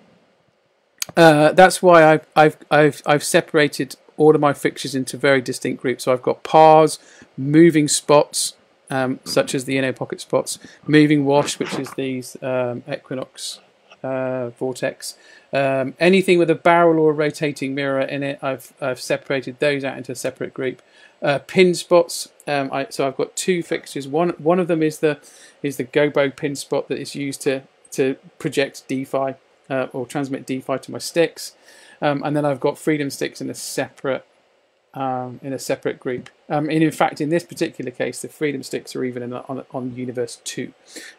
uh, that's why I've I've I've I've separated all of my fixtures into very distinct groups. So I've got pars, moving spots, um, such as the Inno pocket spots, moving wash, which is these um, Equinox uh, Vortex. Um, anything with a barrel or a rotating mirror in it, I've I've separated those out into a separate group. Uh, pin spots. Um, I, so I've got two fixtures. One one of them is the is the Gobo pin spot that is used to to project D-Fi uh, or transmit D-Fi to my sticks. Um, and then I've got freedom sticks in a separate um, in a separate group. Um, and in fact, in this particular case, the freedom sticks are even in, on, on Universe 2.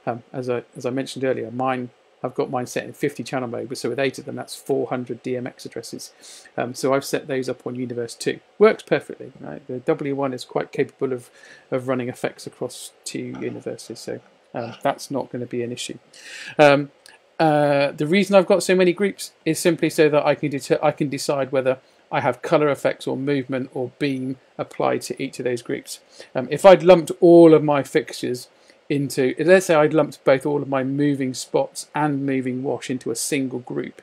Um, as, I, as I mentioned earlier, mine I've got mine set in 50 channel mode, but so with eight of them, that's 400 DMX addresses. Um, so I've set those up on Universe 2. Works perfectly. Right? The W1 is quite capable of, of running effects across two universes, so um, that's not going to be an issue. Um, uh, the reason I've got so many groups is simply so that I can I can decide whether I have color effects or movement or beam applied to each of those groups. Um, if I'd lumped all of my fixtures into, let's say I'd lumped both all of my moving spots and moving wash into a single group,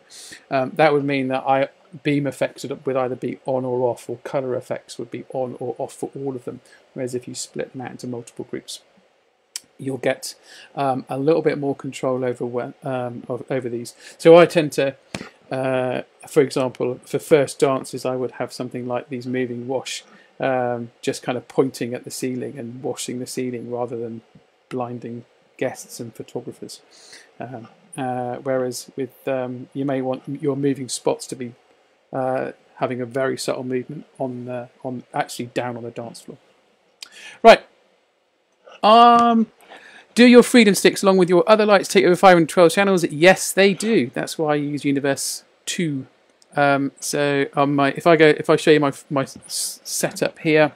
um, that would mean that I beam effects would either be on or off, or color effects would be on or off for all of them. Whereas if you split them out into multiple groups, you'll get um, a little bit more control over um, over these. So I tend to, uh, for example, for first dances, I would have something like these moving wash, um, just kind of pointing at the ceiling and washing the ceiling rather than blinding guests and photographers. Um, uh, whereas with um, you may want your moving spots to be uh, having a very subtle movement on the, on actually down on the dance floor. Right. Um, do your freedom sticks along with your other lights take over 512 channels? Yes, they do. That's why I use Universe 2. Um, so on my, if I go, if I show you my my setup here,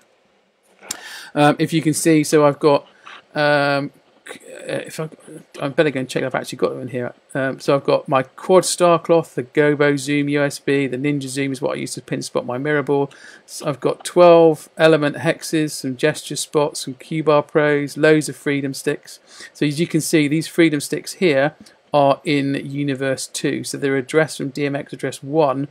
um, if you can see, so I've got um, if I, I better go and check I've actually got them in here. Um, so I've got my quad star cloth, the Gobo Zoom USB, the Ninja Zoom is what I use to pin spot my mirror ball. So I've got 12 element hexes, some gesture spots, some Q-Bar Pros, loads of freedom sticks. So as you can see, these freedom sticks here are in Universe 2. So they're addressed from DMX address 1.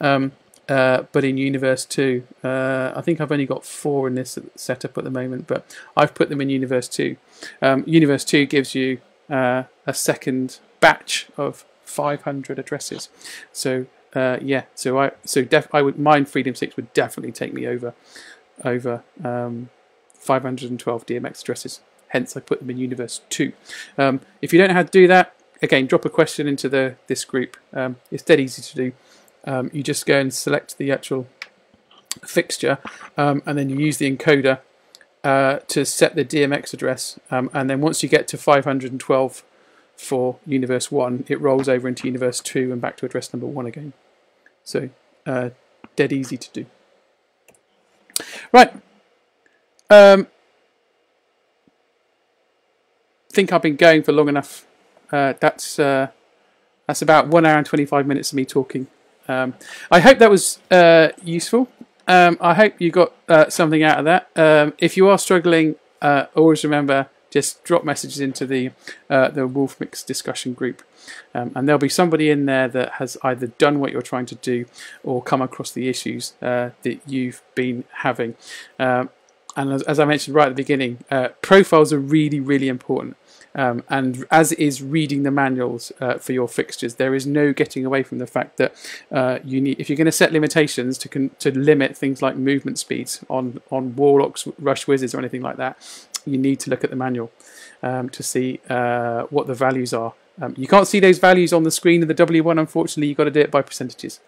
Um, uh, but in Universe 2, uh, I think I've only got four in this setup at the moment, but I've put them in Universe 2. Um, Universe 2 gives you uh, a second batch of 500 addresses. So uh, yeah, so I so def I would mine Freedom Sticks would definitely take me over over um, 512 DMX addresses. Hence, I put them in Universe 2. Um, if you don't know how to do that, again, drop a question into the this group. Um, it's dead easy to do um, you just go and select the actual fixture um, and then you use the encoder uh, to set the DMX address, um, and then once you get to 512 for universe 1, it rolls over into universe 2 and back to address number 1 again. So, uh, dead easy to do. Right. Um, think I've been going for long enough. Uh, that's uh, that's about one hour and 25 minutes of me talking. Um, I hope that was uh, useful. Um, I hope you got uh, something out of that. Um, if you are struggling, uh, always remember just drop messages into the uh, the Wolfmix discussion group, um, and there'll be somebody in there that has either done what you're trying to do or come across the issues uh, that you've been having. Um, and as, as, I mentioned right at the beginning, uh, profiles are really, really important. Um, and as is reading the manuals uh, for your fixtures, there is no getting away from the fact that uh, you need, if you're going to set limitations to to limit things like movement speeds on on warlocks, rush wizards, or anything like that, you need to look at the manual um, to see uh, what the values are. Um, you can't see those values on the screen of the W1, unfortunately. You've got to do it by percentages.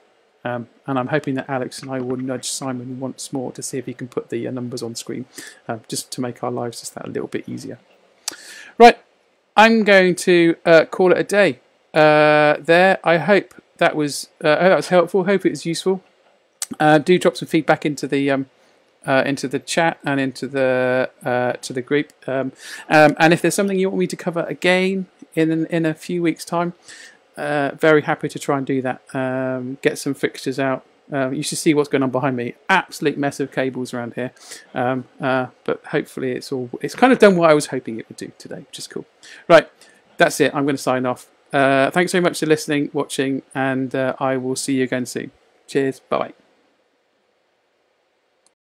Um, and I'm hoping that Alex and I will nudge Simon once more to see if he can put the uh, numbers on screen, uh, just to make our lives just that a little bit easier. Right, I'm going to uh, call it a day uh, there. I hope that was uh, that was helpful. Hope it was useful. Uh, do drop some feedback into the um, uh, into the chat and into the uh, to the group. Um, um, and if there's something you want me to cover again in in a few weeks' time, very happy to try and do that. Um, get some fixtures out. Uh, you should see what's going on behind me. Absolute mess of cables around here. Um, uh, but hopefully it's all it's kind of done what I was hoping it would do today, which is cool. Right, that's it. I'm going to sign off. Uh, thanks very much for listening, watching, and uh, I will see you again soon. Cheers. Bye.